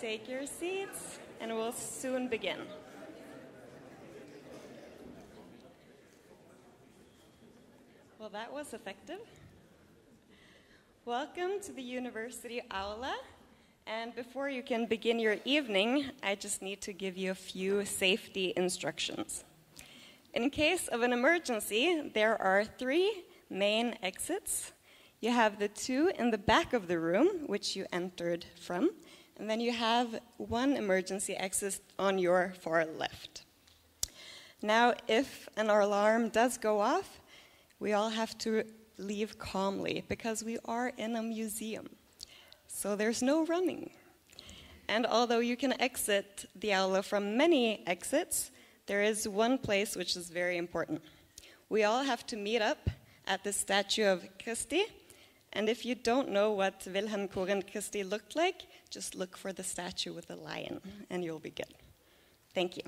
Take your seats, and we'll soon begin. Well, that was effective. Welcome to the University Aula. And before you can begin your evening, I just need to give you a few safety instructions. In case of an emergency, there are three main exits. You have the two in the back of the room, which you entered from, and then you have one emergency exit on your far left. Now, if an alarm does go off, we all have to leave calmly because we are in a museum. So there's no running. And although you can exit the aula from many exits, there is one place which is very important. We all have to meet up at the statue of Christie. And if you don't know what Wilhelm Koren Christie looked like, just look for the statue with the lion, and you'll be good. Thank you.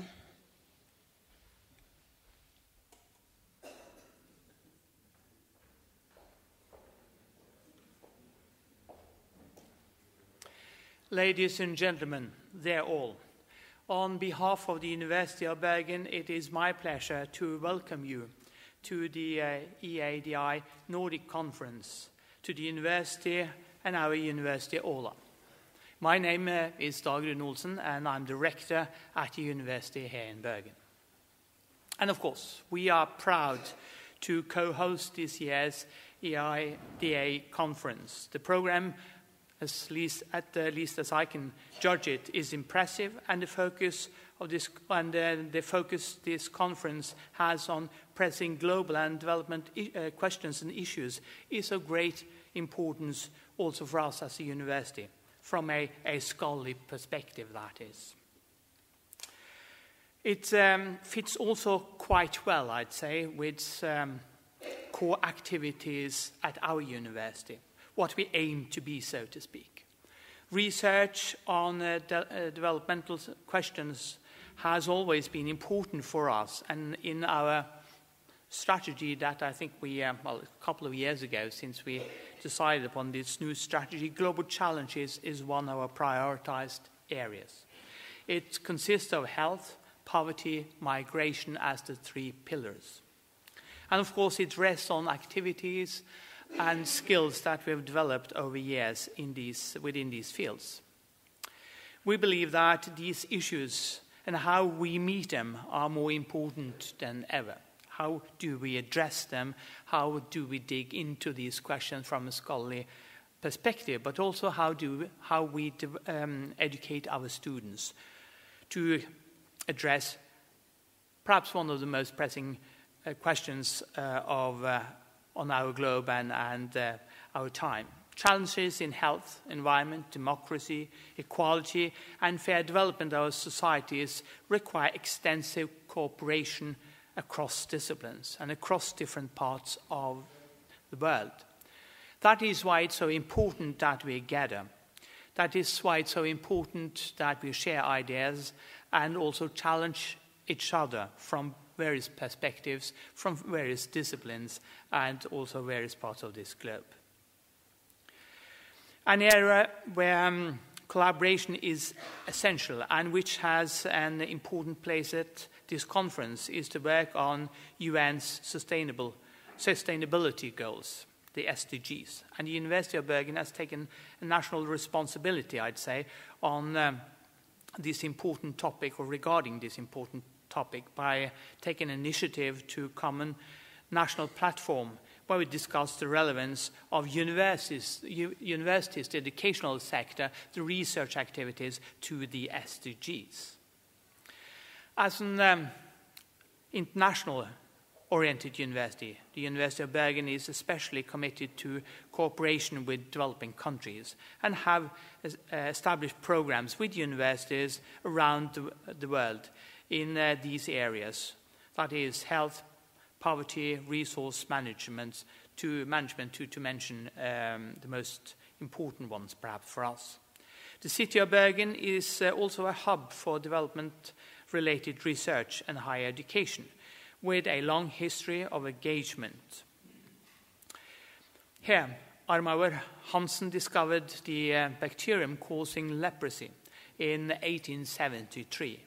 Ladies and gentlemen, they're all. On behalf of the University of Bergen, it is my pleasure to welcome you to the uh, EADI Nordic Conference, to the university and our University Aula. My name uh, is Dag Rune Olsen, and I'm the director at the university here in Bergen. And of course, we are proud to co host this year's EADI conference. The program as least, at the least as I can judge it, is impressive, and the focus of this and uh, the focus this conference has on pressing global and development uh, questions and issues is of great importance also for us as a university, from a, a scholarly perspective, that is. It um, fits also quite well, I'd say, with um, core activities at our university what we aim to be, so to speak. Research on uh, de uh, developmental questions has always been important for us, and in our strategy that I think we, um, well, a couple of years ago, since we decided upon this new strategy, global challenges is one of our prioritized areas. It consists of health, poverty, migration as the three pillars. And of course, it rests on activities and skills that we have developed over years in these, within these fields. We believe that these issues and how we meet them are more important than ever. How do we address them? How do we dig into these questions from a scholarly perspective? But also, how, do, how we um, educate our students to address perhaps one of the most pressing uh, questions uh, of uh, on our globe and, and uh, our time. Challenges in health, environment, democracy, equality, and fair development of our societies require extensive cooperation across disciplines and across different parts of the world. That is why it's so important that we gather. That is why it's so important that we share ideas and also challenge each other from various perspectives from various disciplines and also various parts of this globe. An area where um, collaboration is essential and which has an important place at this conference is to work on UN's sustainable sustainability goals, the SDGs. And the University of Bergen has taken a national responsibility, I'd say, on um, this important topic or regarding this important topic by taking initiative to a common national platform where we discuss the relevance of universities, universities, the educational sector, the research activities to the SDGs. As an um, international oriented university, the University of Bergen is especially committed to cooperation with developing countries and have uh, established programs with universities around the, the world in uh, these areas that is, health, poverty, resource management, to management, to, to mention um, the most important ones, perhaps, for us. The city of Bergen is uh, also a hub for development related research and higher education, with a long history of engagement. Here, Armauer Hansen discovered the uh, bacterium causing leprosy in 1873.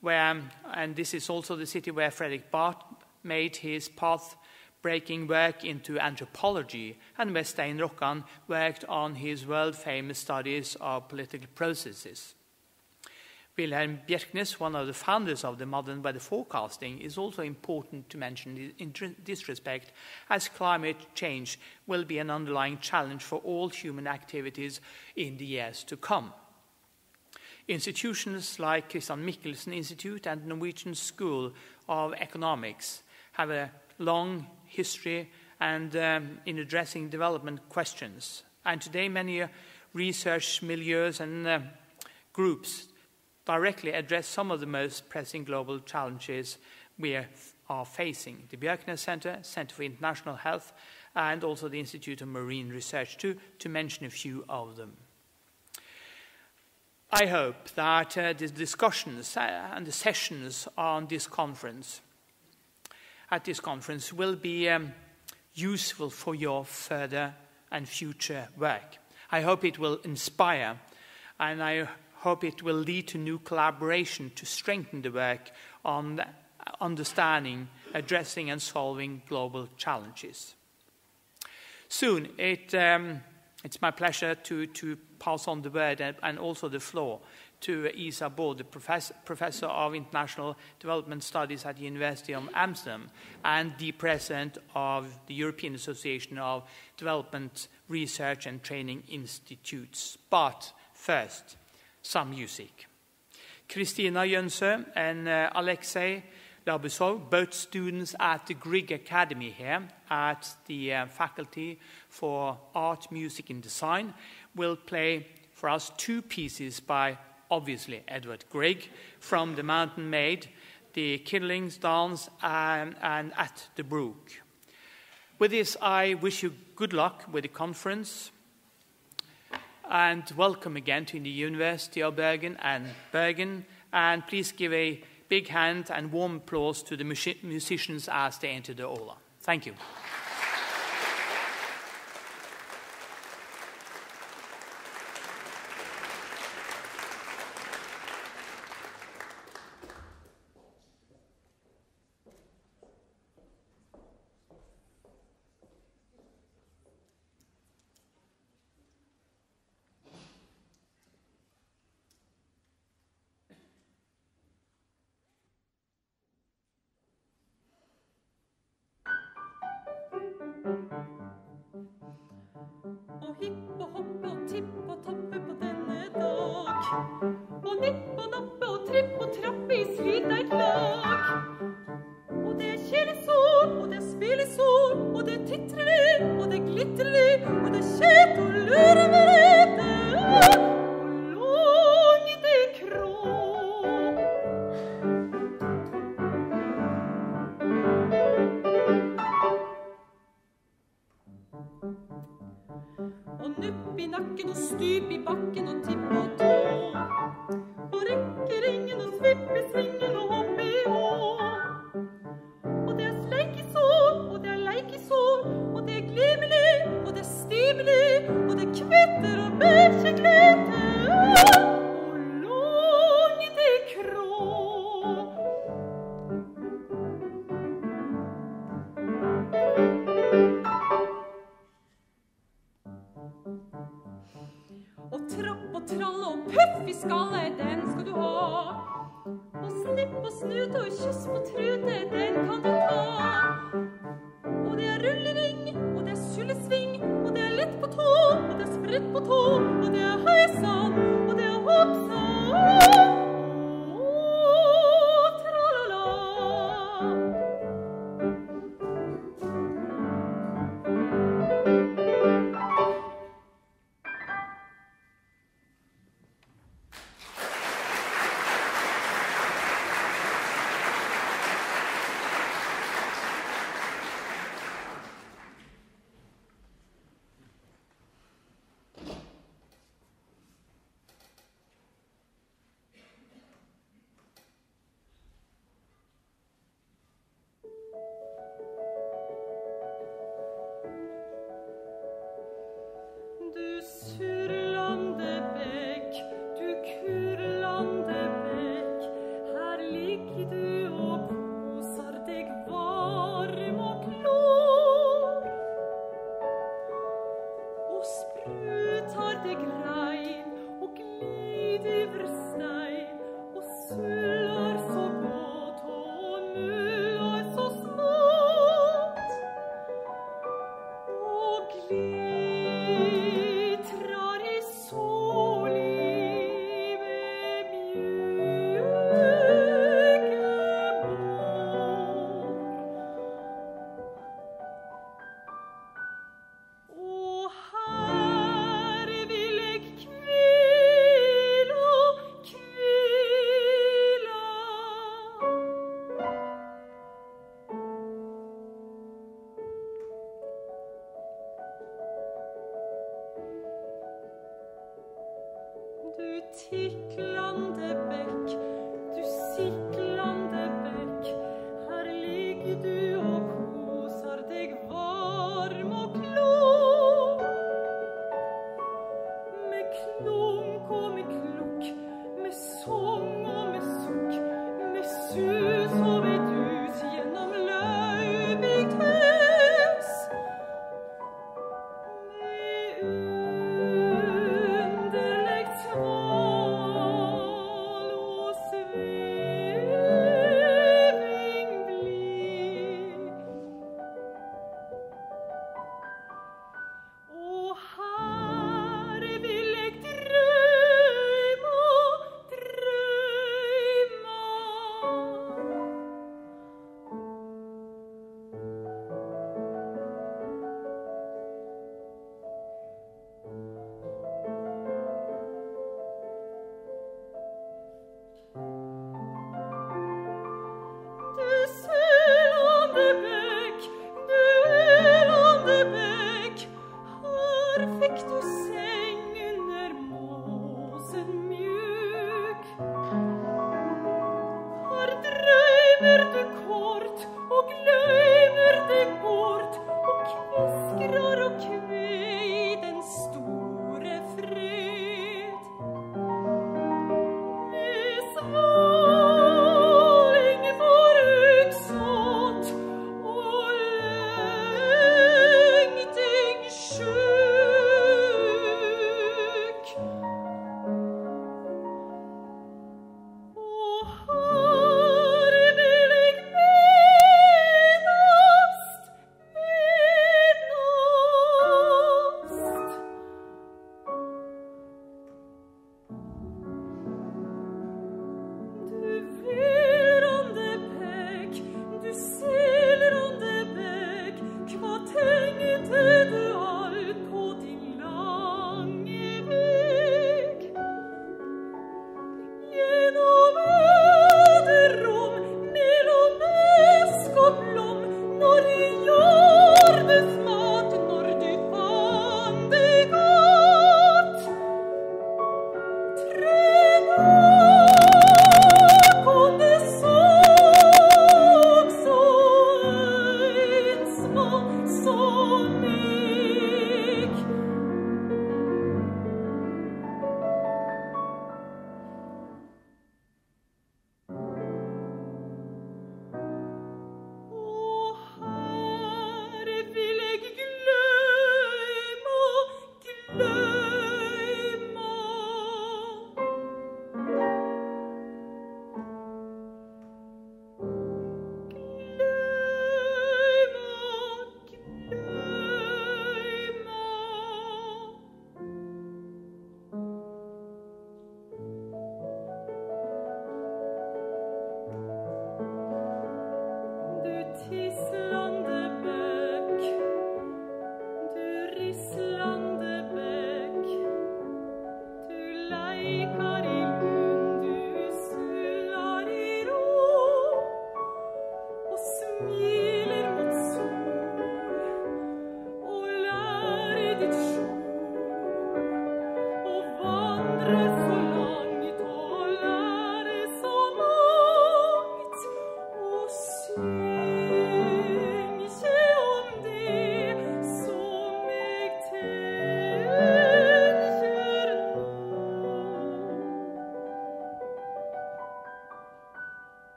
Where, and this is also the city where Fredrik Barth made his path breaking work into anthropology, and where Stein Rokkan worked on his world famous studies of political processes. Wilhelm Bjerknes, one of the founders of the modern weather forecasting, is also important to mention in this respect, as climate change will be an underlying challenge for all human activities in the years to come. Institutions like Christian Michelsen Institute and the Norwegian School of Economics have a long history and um, in addressing development questions. And today, many research milieux and uh, groups directly address some of the most pressing global challenges we are, facing. The Bjerknes Center, Center for International Health, and also the Institute of Marine Research, to, to mention a few of them. I hope that uh, the discussions uh, and the sessions on this conference at this conference will be um, useful for your further and future work. I hope it will inspire, and I hope it will lead to new collaboration to strengthen the work on understanding, addressing, and solving global challenges. Soon, it, um, it's my pleasure to, to pass on the word and, and also the floor to Isa Baud, the professor, professor, of International Development Studies at the University of Amsterdam and the president of the European Association of Development Research and Training Institutes. But first, some music. Kristina Jönsö and uh, Alexei Labusov, both students at the Grieg Academy here at the uh, Faculty for Art, Music and Design, will play for us two pieces by obviously Edward Grieg from The Mountain Maid, The Kidlings Dance, and, and At the Brook. With this, I wish you good luck with the conference and welcome again to the University of Bergen and Bergen. And please give a big hand and warm applause to the musicians as they enter the aula. Thank you. hipp og hoppe og tippe og tappe på denne dag. Og nipp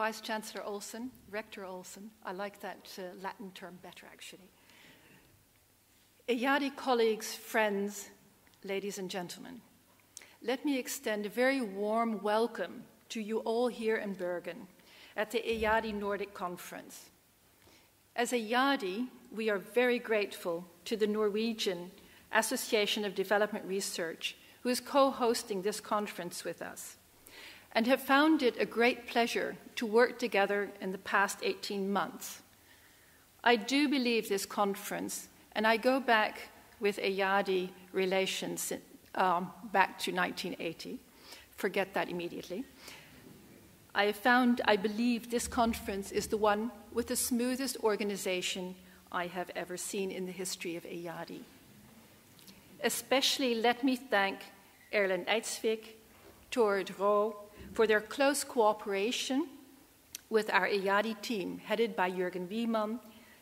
Vice Chancellor Olsen, Rector Olsen. I like that uh, Latin term better, actually. EADI colleagues, friends, ladies and gentlemen, let me extend a very warm welcome to you all here in Bergen at the EADI Nordic Conference. As EADI, we are very grateful to the Norwegian Association of Development Research, who is co hosting this conference with us and have found it a great pleasure to work together in the past 18 months. I do believe this conference, and I go back with EADI relations um, back to 1980. Forget that immediately. I have found, I believe this conference is the one with the smoothest organization I have ever seen in the history of EADI. Especially let me thank Erlend Eidsvik, Tord Roe, for their close cooperation with our EADI team, headed by Jürgen Wiemann,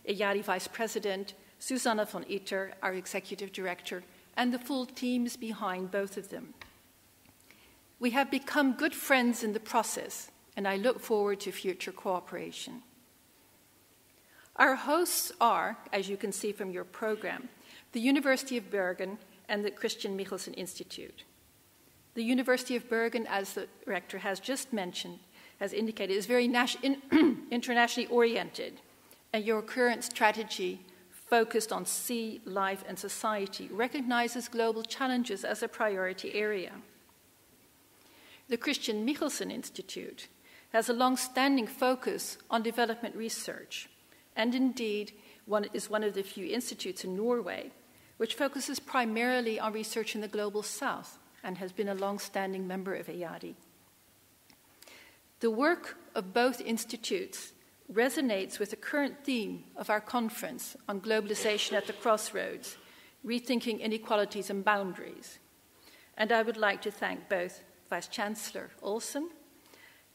EADI Vice President, Susanne von Itter, our Executive Director, and the full teams behind both of them. We have become good friends in the process, and I look forward to future cooperation. Our hosts are, as you can see from your program, the University of Bergen and the Christian Michelsen Institute. The University of Bergen, as the rector has just mentioned, has indicated, is very in- internationally oriented, and your current strategy, focused on sea, life, and society, recognizes global challenges as a priority area. The Christian Michelsen Institute has a long standing focus on development research, and indeed one, is one of the few institutes in Norway which focuses primarily on research in the global south and has been a long standing member of EADI. The work of both institutes resonates with the current theme of our conference on globalization at the crossroads, rethinking inequalities and boundaries. And I would like to thank both Vice Chancellor Olsen,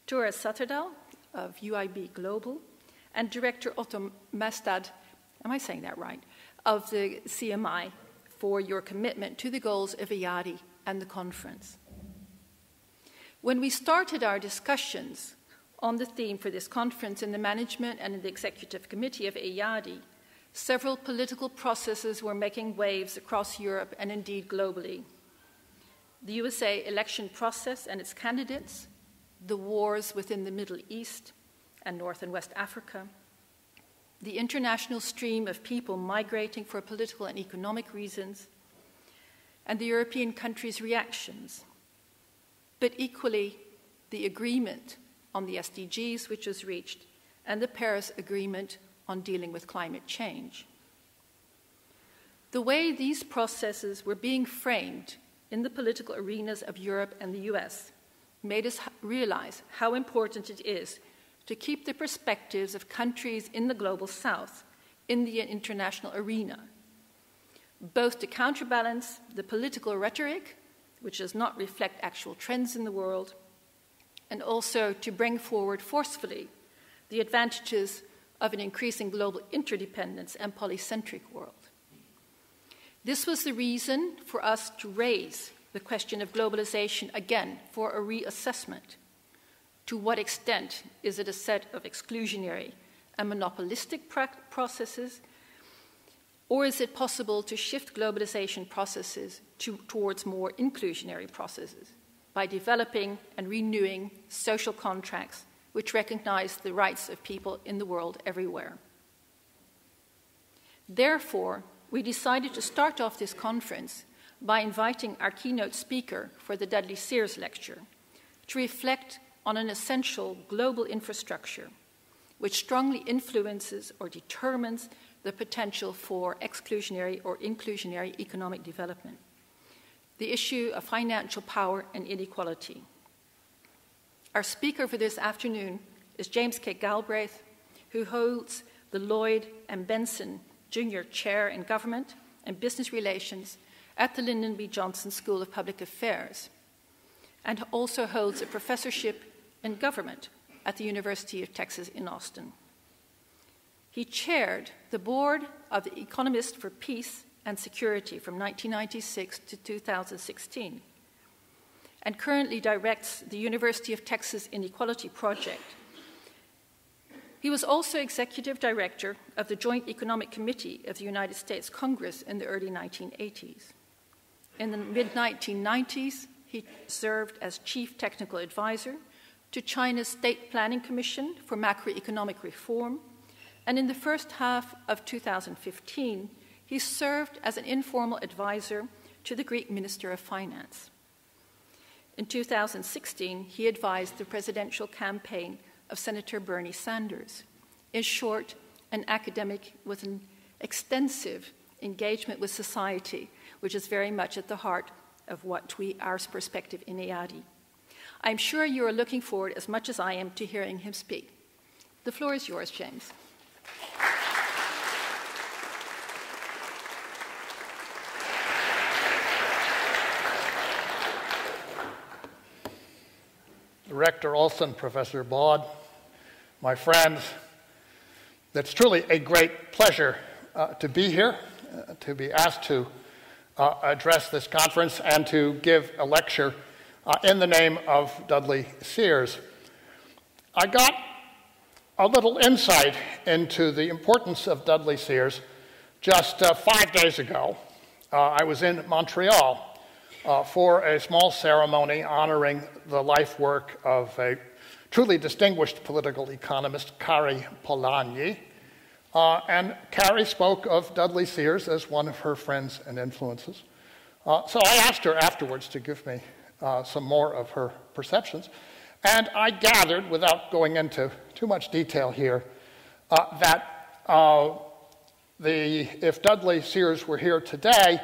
Tora Satterdal of UIB Global, and Director Otto Mæstad, am I saying that right, of the CMI for your commitment to the goals of EADI and the conference. When we started our discussions on the theme for this conference in the management and in the executive committee of EADI, several political processes were making waves across Europe and indeed globally. The USA election process and its candidates, the wars within the Middle East and North and West Africa, the international stream of people migrating for political and economic reasons, and the European countries' reactions, but equally the agreement on the SDGs which was reached and the Paris Agreement on dealing with climate change. The way these processes were being framed in the political arenas of Europe and the US made us realize how important it is to keep the perspectives of countries in the global south in the international arena, both to counterbalance the political rhetoric, which does not reflect actual trends in the world, and also to bring forward forcefully the advantages of an increasing global interdependence and polycentric world. This was the reason for us to raise the question of globalization again for a reassessment to what extent is it a set of exclusionary and monopolistic processes, or is it possible to shift globalization processes to, towards more inclusionary processes by developing and renewing social contracts which recognize the rights of people in the world everywhere? Therefore, we decided to start off this conference by inviting our keynote speaker for the Dudley Seers lecture to reflect on an essential global infrastructure which strongly influences or determines the potential for exclusionary or inclusionary economic development. The issue of financial power and inequality. Our speaker for this afternoon is James K. Galbraith, who holds the Lloyd and Bentsen Junior Chair in Government and Business Relations at the Lyndon B. Johnson School of Public Affairs, and also holds a professorship in government at the University of Texas in Austin. He chaired the board of the Economist for Peace and Security from 1996 to 2016 and currently directs the University of Texas Inequality Project. He was also executive director of the Joint Economic Committee of the United States Congress in the early 1980s. In the mid 1990s, he served as chief technical advisor to China's State Planning Commission for Macroeconomic Reform, and in the first half of 2015, he served as an informal advisor to the Greek Minister of Finance. In 2016, he advised the presidential campaign of Senator Bernie Sanders. In short, an academic with an extensive engagement with society, which is very much at the heart of what we, our perspective in EADI. I'm sure you are looking forward as much as I am to hearing him speak. The floor is yours, James. Rector Olsen, Professor Baud, my friends, It's truly a great pleasure uh, to be here, uh, to be asked to uh, address this conference and to give a lecture uh, in the name of Dudley Seers. I got a little insight into the importance of Dudley Seers just uh, five days ago. Uh, I was in Montreal for a small ceremony honoring the life work of a truly distinguished political economist, Kari Polanyi. Uh, and Kari spoke of Dudley Seers as one of her friends and influences. Uh, so I asked her afterwards to give me uh, some more of her perceptions. And I gathered, without going into too much detail here, uh, that uh, the, if Dudley Seers were here today,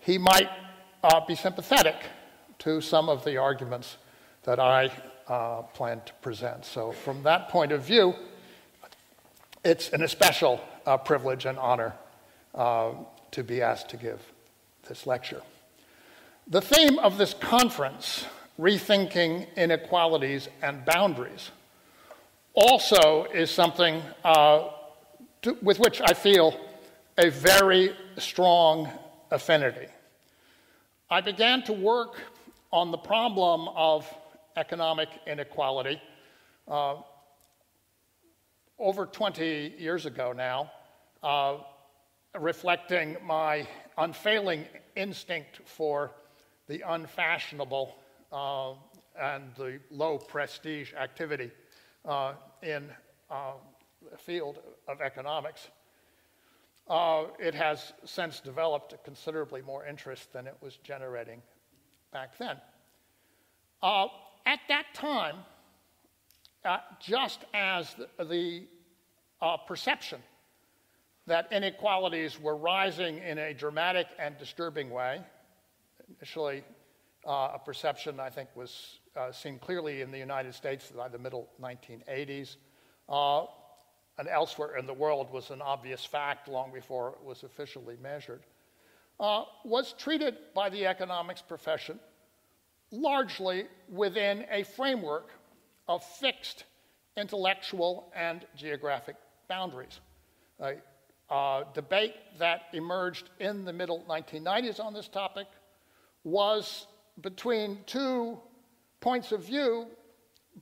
he might uh, be sympathetic to some of the arguments that I uh, plan to present. So, from that point of view, it's an especial uh, privilege and honor to be asked to give this lecture. The theme of this conference, Rethinking Inequalities and Boundaries, also is something uh, to, with which I feel a very strong affinity. I began to work on the problem of economic inequality uh, over 20 years ago now, uh, reflecting my unfailing instinct for the unfashionable uh, and the low prestige activity in uh, the field of economics. Uh, it has since developed considerably more interest than it was generating back then. Uh, at that time, uh, just as the, the uh, perception that inequalities were rising in a dramatic and disturbing way, initially uh, a perception I think was uh, seen clearly in the United States by the middle 1980s, uh, and elsewhere in the world was an obvious fact long before it was officially measured, uh, was treated by the economics profession largely within a framework of fixed intellectual and geographic boundaries. A, a debate that emerged in the middle 1990s on this topic was between two points of view,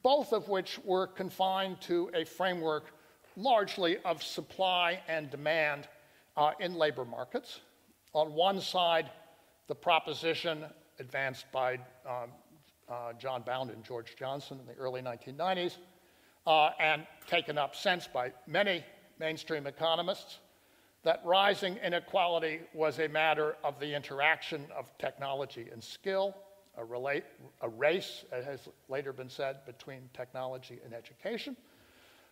both of which were confined to a framework largely of supply and demand uh, in labor markets. On one side, the proposition advanced by um, uh, John Bound and George Johnson in the early 1990s, uh, and taken up since by many mainstream economists, that rising inequality was a matter of the interaction of technology and skill, a, relate, a race, as has later been said, between technology and education.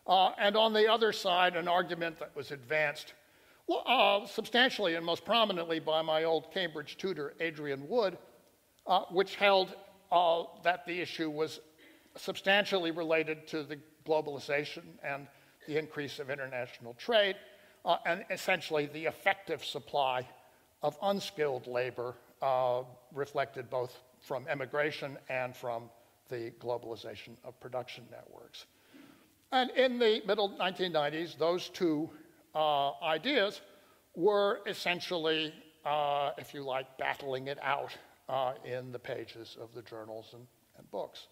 Uh, and on the other side, an argument that was advanced uh, substantially and most prominently by my old Cambridge tutor, Adrian Wood, uh, which held uh, that the issue was substantially related to the globalization and the increase of international trade, uh, and essentially the effective supply of unskilled labor uh, reflected both from immigration and from the globalization of production networks. And in the middle 1990s, those two uh, ideas were essentially, uh, if you like, battling it out uh, in the pages of the journals and, and books.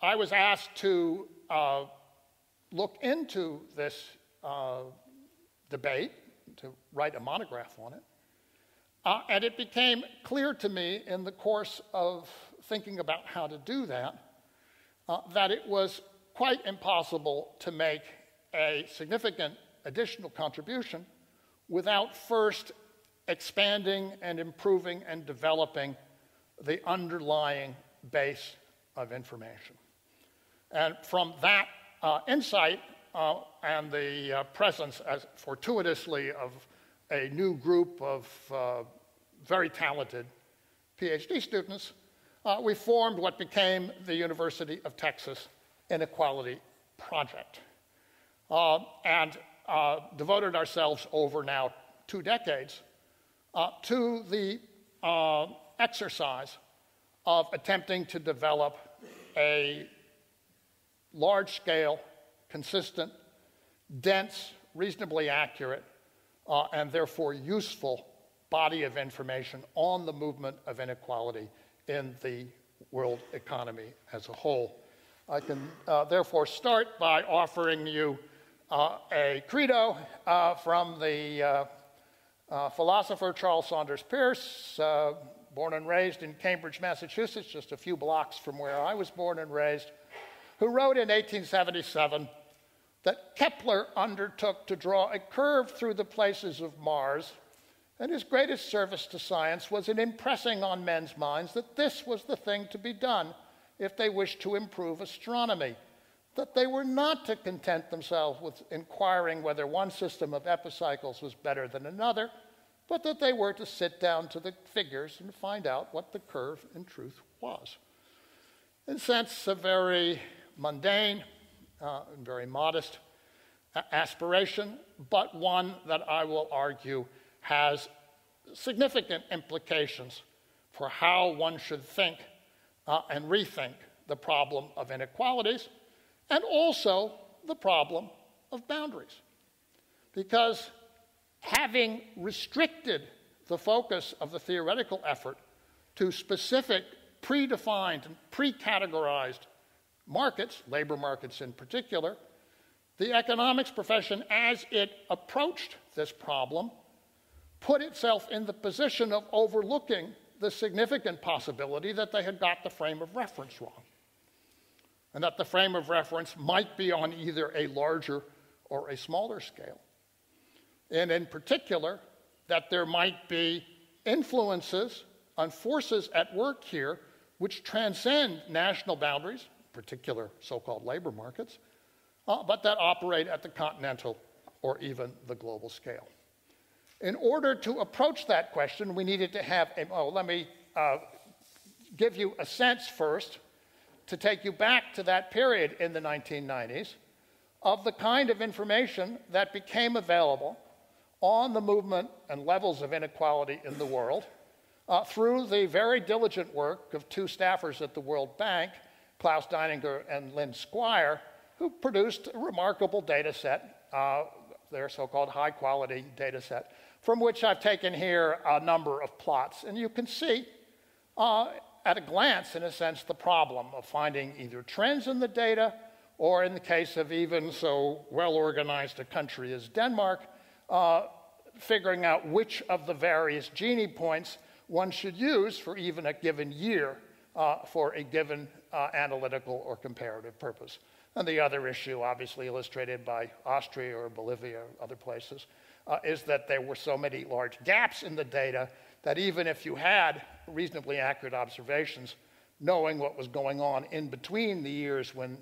I was asked to uh, look into this uh, debate, to write a monograph on it. Uh, and it became clear to me in the course of thinking about how to do that uh, that it was quite impossible to make a significant additional contribution without first expanding and improving and developing the underlying base of information. And from that uh, insight uh, and the uh, presence, as fortuitously, of a new group of uh, very talented PhD students, uh, we formed what became the University of Texas Inequality Project. Uh, and devoted ourselves over now two decades uh, to the uh, exercise of attempting to develop a large scale, consistent dense, reasonably accurate, uh, and therefore useful body of information on the movement of inequality in the world economy as a whole. I can uh, therefore start by offering you uh, a credo uh, from the uh, uh, philosopher Charles Sanders Peirce, born and raised in Cambridge, Massachusetts, just a few blocks from where I was born and raised, who wrote in 1877 that Kepler undertook to draw a curve through the places of Mars, and his greatest service to science was in impressing on men's minds that this was the thing to be done if they wished to improve astronomy, that they were not to content themselves with inquiring whether one system of epicycles was better than another, but that they were to sit down to the figures and find out what the curve in truth was. In a sense, a very mundane uh, very modest aspiration, but one that I will argue has significant implications for how one should think uh, and rethink the problem of inequalities and also the problem of boundaries. Because having restricted the focus of the theoretical effort to specific, predefined, and pre categorized markets, labor markets in particular, the economics profession, as it approached this problem, put itself in the position of overlooking the significant possibility that they had got the frame of reference wrong. And that the frame of reference might be on either a larger or a smaller scale. And in particular, that there might be influences on forces at work here which transcend national boundaries, particular so called labor markets, uh, but that operate at the continental or even the global scale. In order to approach that question, we needed to have a, oh, let me uh, give you a sense first to take you back to that period in the 1990s of the kind of information that became available on the movement and levels of inequality in the world uh, through the very diligent work of two staffers at the World Bank, Klaus Deininger and Lynn Squire, who produced a remarkable data set, uh, their so called high quality data set, from which I've taken here a number of plots. And you can see uh, at a glance, in a sense, the problem of finding either trends in the data or, in the case of even so well organized a country as Denmark, uh, figuring out which of the various Gini points one should use for even a given year uh, for a given uh, analytical or comparative purpose. And the other issue, obviously illustrated by Austria or Bolivia or other places, uh, is that there were so many large gaps in the data that even if you had reasonably accurate observations, knowing what was going on in between the years when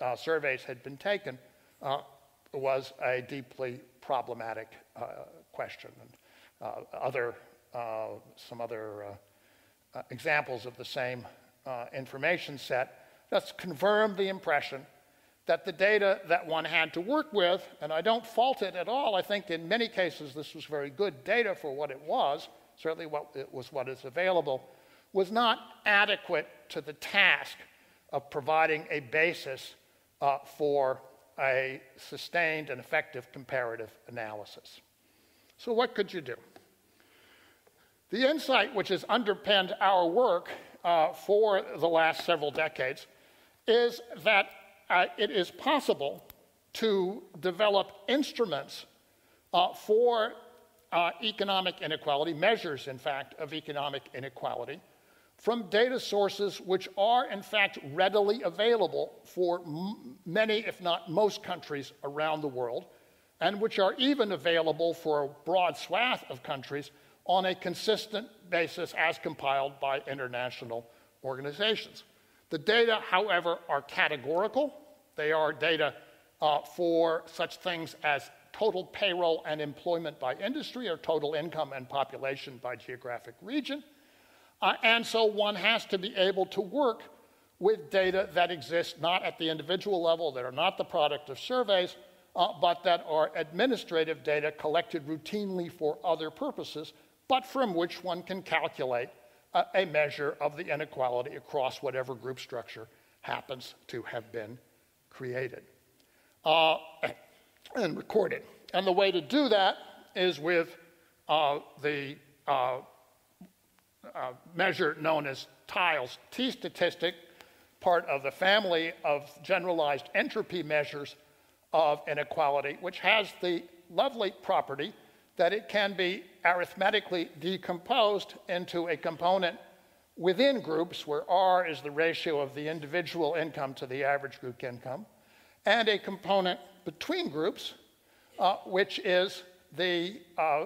uh, surveys had been taken uh, was a deeply problematic uh, question. And uh, other, uh, some other examples of the same information set just confirmed the impression that the data that one had to work with, and I don't fault it at all, I think in many cases this was very good data for what it was, certainly what it was what is available, was not adequate to the task of providing a basis uh, for a sustained and effective comparative analysis. So, what could you do? The insight which has underpinned our work uh, for the last several decades is that uh, it is possible to develop instruments uh, for uh, economic inequality, measures, in fact, of economic inequality, from data sources which are, in fact, readily available for many, if not most, countries around the world, and which are even available for a broad swath of countries on a consistent basis as compiled by international organizations. The data, however, are categorical. They are data uh, for such things as total payroll and employment by industry or total income and population by geographic region. Uh, and so one has to be able to work with data that exist not at the individual level, that are not the product of surveys, uh, but that are administrative data collected routinely for other purposes, but from which one can calculate a measure of the inequality across whatever group structure happens to have been created. Uh, and recorded. And the way to do that is with uh, the uh, uh, measure known as Theil's, T statistic, part of the family of generalized entropy measures of inequality, which has the lovely property that it can be arithmetically decomposed into a component within groups where R is the ratio of the individual income to the average group income, and a component between groups, uh, which is the, uh,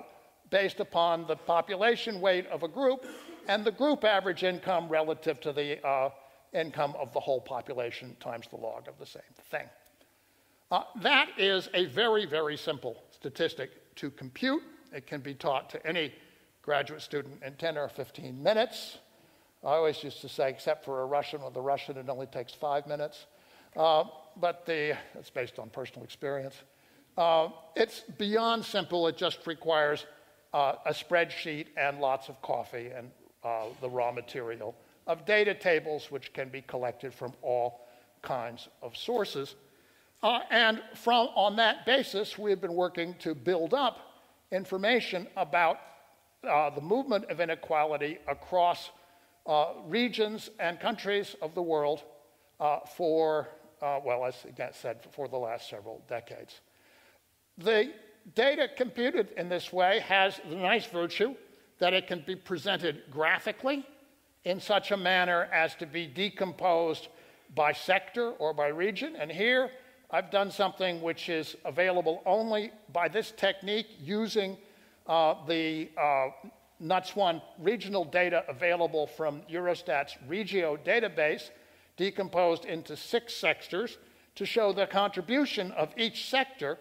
based upon the population weight of a group and the group average income relative to the uh, income of the whole population times the log of the same thing. Uh, that is a very, very simple statistic to compute. It can be taught to any graduate student in 10 or 15 minutes. I always used to say, except for a Russian, with a Russian it only takes five minutes. Uh, but the, it's based on personal experience. Uh, it's beyond simple. It just requires uh, a spreadsheet and lots of coffee and uh, the raw material of data tables, which can be collected from all kinds of sources. Uh, and from on that basis, we've been working to build up information about uh, the movement of inequality across uh, regions and countries of the world uh, for, uh, well, as again said, for the last several decades. The data computed in this way has the nice virtue that it can be presented graphically in such a manner as to be decomposed by sector or by region. And here I've done something which is available only by this technique using uh, the uh, NUTS1 regional data available from Eurostat's Regio database, decomposed into six sectors to show the contribution of each sector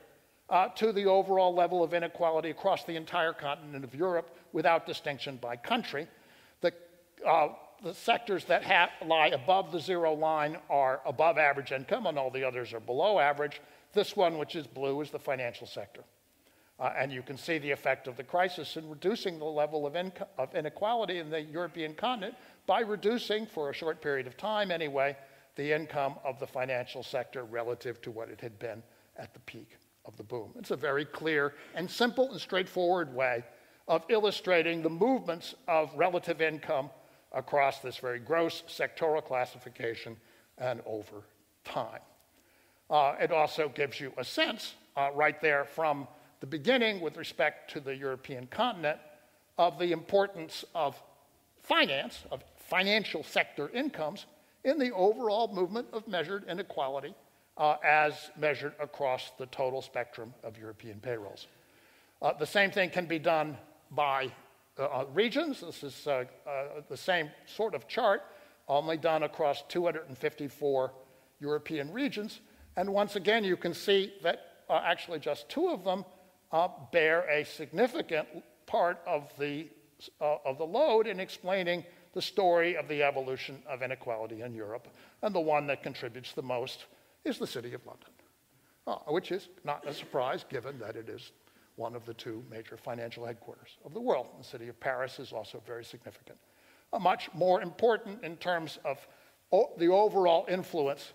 uh, to the overall level of inequality across the entire continent of Europe without distinction by country. The, uh, the sectors that ha- lie above the zero line are above average income, and all the others are below average. This one, which is blue, is the financial sector. Uh, and you can see the effect of the crisis in reducing the level of, inco- of inequality in the European continent by reducing, for a short period of time anyway, the income of the financial sector relative to what it had been at the peak of the boom. It's a very clear and simple and straightforward way of illustrating the movements of relative income across this very gross sectoral classification and over time. Uh, it also gives you a sense uh, right there from the beginning with respect to the European continent of the importance of finance, of financial sector incomes, in the overall movement of measured inequality uh, as measured across the total spectrum of European payrolls. Uh, the same thing can be done by uh, uh regions. This is uh, uh, the same sort of chart, only done across 254 European regions. And once again, you can see that actually just two of them bear a significant part of the, of the load in explaining the story of the evolution of inequality in Europe, and the one that contributes the most is the City of London, uh, which is not a surprise given that it is one of the two major financial headquarters of the world. The city of Paris is also very significant. Uh, much more important in terms of the overall influence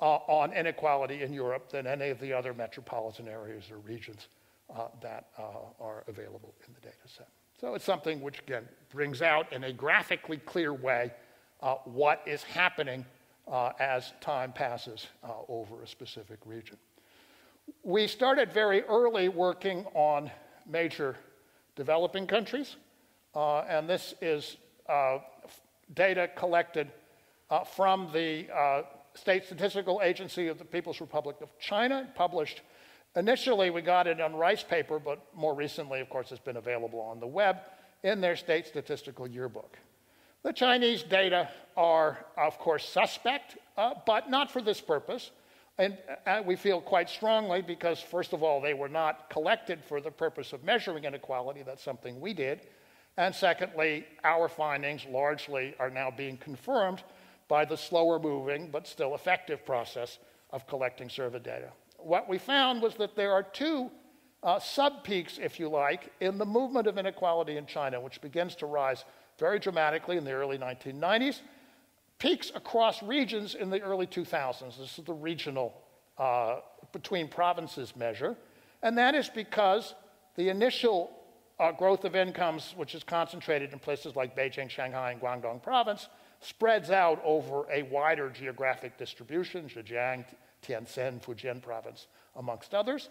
uh, on inequality in Europe than any of the other metropolitan areas or regions uh, that uh, are available in the data set. So it's something which, again, brings out in a graphically clear way uh, what is happening uh, as time passes over a specific region. We started very early working on major developing countries, uh, and this is uh, data collected uh, from the uh, State Statistical Agency of the People's Republic of China, published Initially, we got it on rice paper, but more recently, of course, it's been available on the web in their state statistical yearbook. The Chinese data are, of course, suspect, uh, but not for this purpose. And uh, we feel quite strongly because, first of all, they were not collected for the purpose of measuring inequality. That's something we did. And secondly, our findings largely are now being confirmed by the slower moving but still effective process of collecting survey data. What we found was that there are two uh, sub peaks, if you like, in the movement of inequality in China, which begins to rise very dramatically in the early 1990s, peaks across regions in the early 2000s. This is the regional uh, between provinces measure, and that is because the initial uh, growth of incomes, which is concentrated in places like Beijing, Shanghai, and Guangdong province, spreads out over a wider geographic distribution, Zhejiang, Tianjin, Fujian province, amongst others.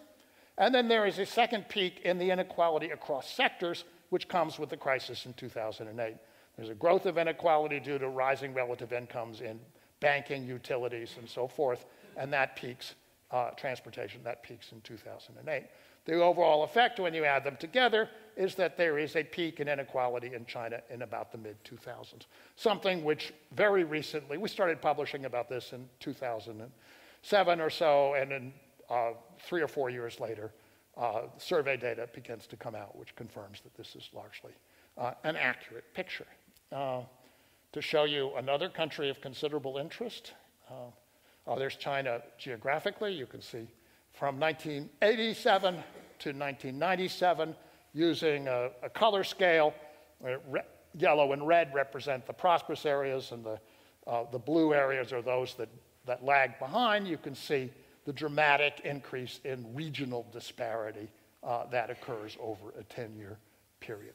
And then there is a second peak in the inequality across sectors, which comes with the crisis in 2008. There's a growth of inequality due to rising relative incomes in banking, utilities, and so forth, and that peaks, uh, transportation, that peaks in 2008. The overall effect, when you add them together, is that there is a peak in inequality in China in about the mid 2000s. Something which very recently, we started publishing about this in 2007 or so, and in uh, three or four years later, uh, survey data begins to come out, which confirms that this is largely uh, an accurate picture. Uh, to show you another country of considerable interest, uh, oh, there's China geographically. You can see from 1987 to 1997 using a, a color scale. Re- yellow and red represent the prosperous areas, and the, uh, the blue areas are those that, that lag behind. You can see the dramatic increase in regional disparity uh, that occurs over a 10 year period.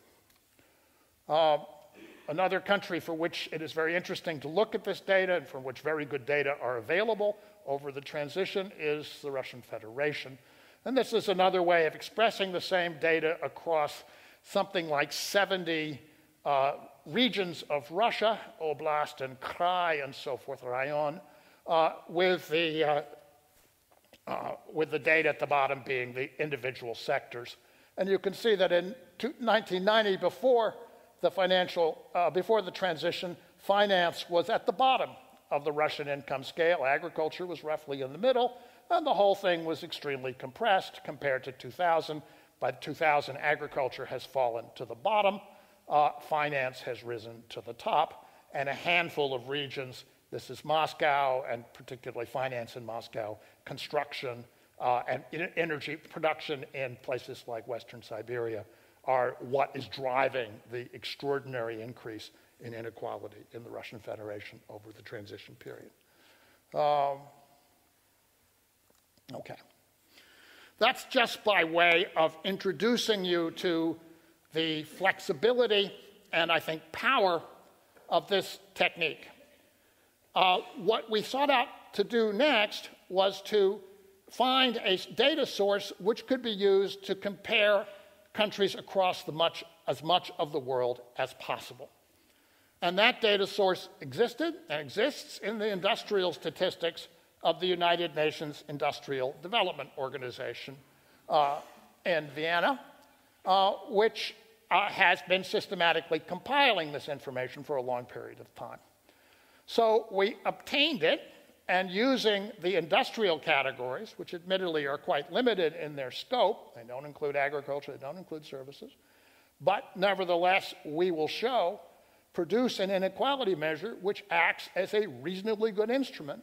Another country for which it is very interesting to look at this data and from which very good data are available over the transition is the Russian Federation. And this is another way of expressing the same data across something like 70 uh, regions of Russia, oblast and krai and so forth, rayon, uh, with the uh, uh, with the data at the bottom being the individual sectors. And you can see that in 1990, before the financial, uh, before the transition, finance was at the bottom of the Russian income scale. Agriculture was roughly in the middle, and the whole thing was extremely compressed compared to 2000. By 2000, agriculture has fallen to the bottom, uh, finance has risen to the top, and a handful of regions this is Moscow, and particularly finance in Moscow, construction, uh, and energy production in places like Western Siberia are what is driving the extraordinary increase in inequality in the Russian Federation over the transition period. Um, okay. That's just by way of introducing you to the flexibility and I think power of this technique. Uh, what we sought out to do next was to find a data source which could be used to compare countries across much, as much of the world as possible. And that data source existed and exists in the industrial statistics of the United Nations Industrial Development Organization uh, in Vienna, uh, which uh, has been systematically compiling this information for a long period of time. So we obtained it, and using the industrial categories, which admittedly are quite limited in their scope, they don't include agriculture, they don't include services, but nevertheless, we will show, produce an inequality measure which acts as a reasonably good instrument,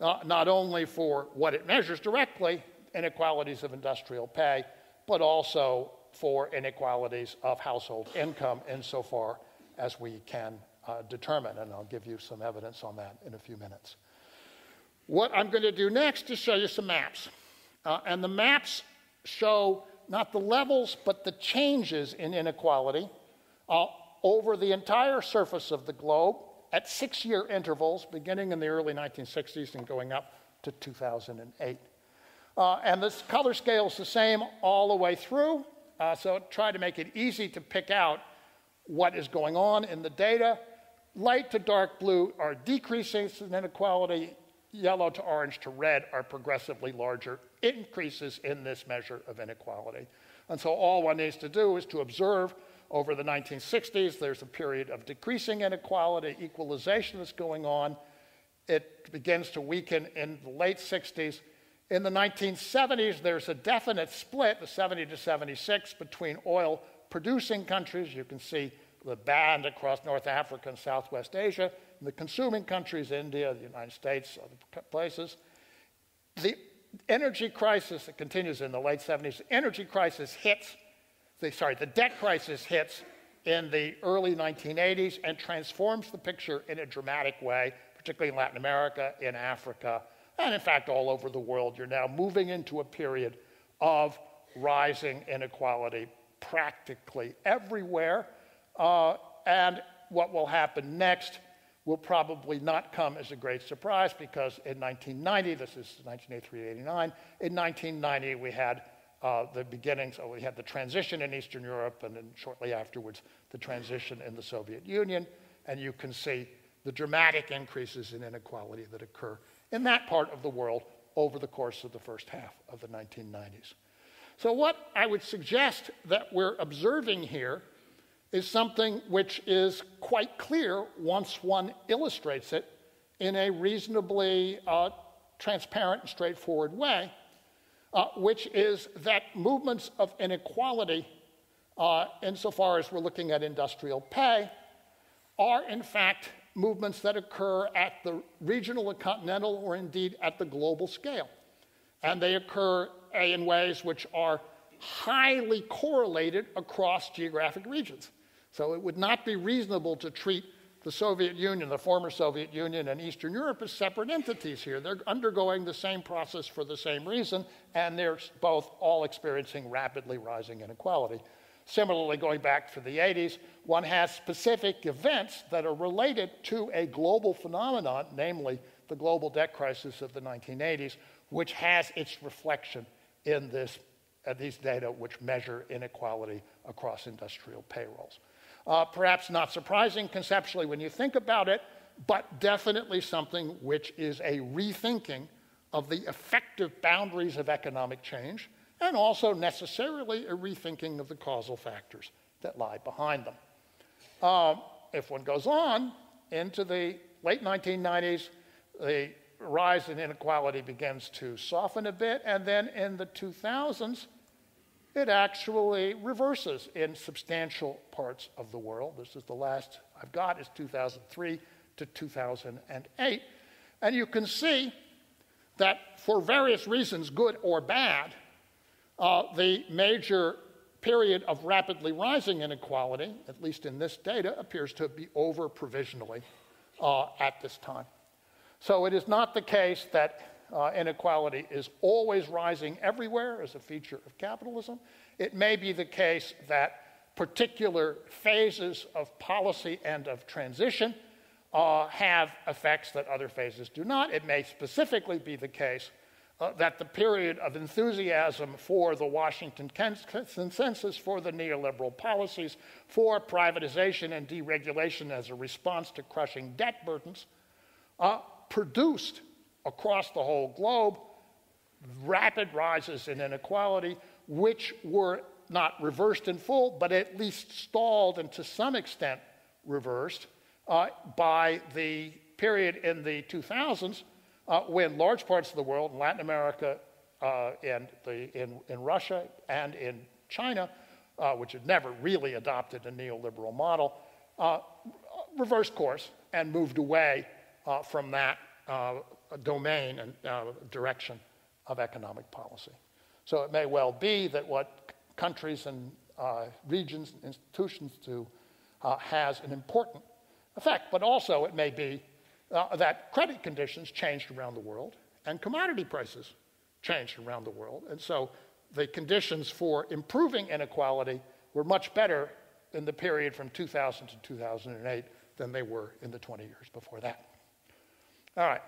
uh, not only for what it measures directly, inequalities of industrial pay, but also for inequalities of household income insofar as we can uh, determine, and I'll give you some evidence on that in a few minutes. What I'm going to do next is show you some maps. Uh, and the maps show not the levels, but the changes in inequality uh, over the entire surface of the globe at six year intervals, beginning in the early 1960s and going up to 2008. Uh, and this color scale is the same all the way through, uh, so try to make it easy to pick out what is going on in the data Light to dark blue are decreases in inequality, yellow to orange to red are progressively larger increases in this measure of inequality. And so all one needs to do is to observe over the 1960s, there's a period of decreasing inequality, equalization that's going on. It begins to weaken in the late 60s. In the 1970s, there's a definite split, the 70 to 76, between oil producing countries. You can see the band across North Africa and Southwest Asia, and the consuming countries, India, the United States, other places. The energy crisis that continues in the late 70s, the energy crisis hits, the, sorry, the debt crisis hits in the early 1980s and transforms the picture in a dramatic way, particularly in Latin America, in Africa, and in fact, all over the world, you're now moving into a period of rising inequality practically everywhere. Uh, and what will happen next will probably not come as a great surprise because in 1990, this is 1983 89, in 1990 we had uh, the beginnings, oh, we had the transition in Eastern Europe, and then shortly afterwards, the transition in the Soviet Union. And you can see the dramatic increases in inequality that occur in that part of the world over the course of the first half of the 1990s. So, what I would suggest that we're observing here is something which is quite clear once one illustrates it in a reasonably uh, transparent and straightforward way, uh, which is that movements of inequality, uh, insofar as we're looking at industrial pay, are in fact movements that occur at the regional and continental or indeed at the global scale. And they occur in ways which are highly correlated across geographic regions. So it would not be reasonable to treat the Soviet Union, the former Soviet Union, and Eastern Europe as separate entities here. They're undergoing the same process for the same reason, and they're both all experiencing rapidly rising inequality. Similarly, going back to the 80s, one has specific events that are related to a global phenomenon, namely the global debt crisis of the 1980s, which has its reflection in this, uh, these data which measure inequality across industrial payrolls. Uh, perhaps not surprising conceptually when you think about it, but definitely something which is a rethinking of the effective boundaries of economic change and also necessarily a rethinking of the causal factors that lie behind them. Uh, if one goes on into the late 1990s, the rise in inequality begins to soften a bit, and then in the 2000s, it actually reverses in substantial parts of the world. This is the last I've got, is 2003 to 2008. And you can see that for various reasons, good or bad, uh, the major period of rapidly rising inequality, at least in this data, appears to be over provisionally uh, at this time. So it is not the case that uh, inequality is always rising everywhere as a feature of capitalism. It may be the case that particular phases of policy and of transition uh, have effects that other phases do not. It may specifically be the case uh, that the period of enthusiasm for the Washington consensus, for the neoliberal policies, for privatization and deregulation as a response to crushing debt burdens, uh, produced across the whole globe rapid rises in inequality, which were not reversed in full, but at least stalled and to some extent reversed uh, by the period in the 2000s uh, when large parts of the world, in Latin America, uh, and the, in, in Russia, and in China, uh, which had never really adopted a neoliberal model, uh, reversed course and moved away uh, from that domain and uh, direction of economic policy. So it may well be that what countries and uh, regions and institutions do uh, has an important effect, but also it may be uh, that credit conditions changed around the world and commodity prices changed around the world. And so the conditions for improving inequality were much better in the period from 2000 to 2008 than they were in the 20 years before that. All right.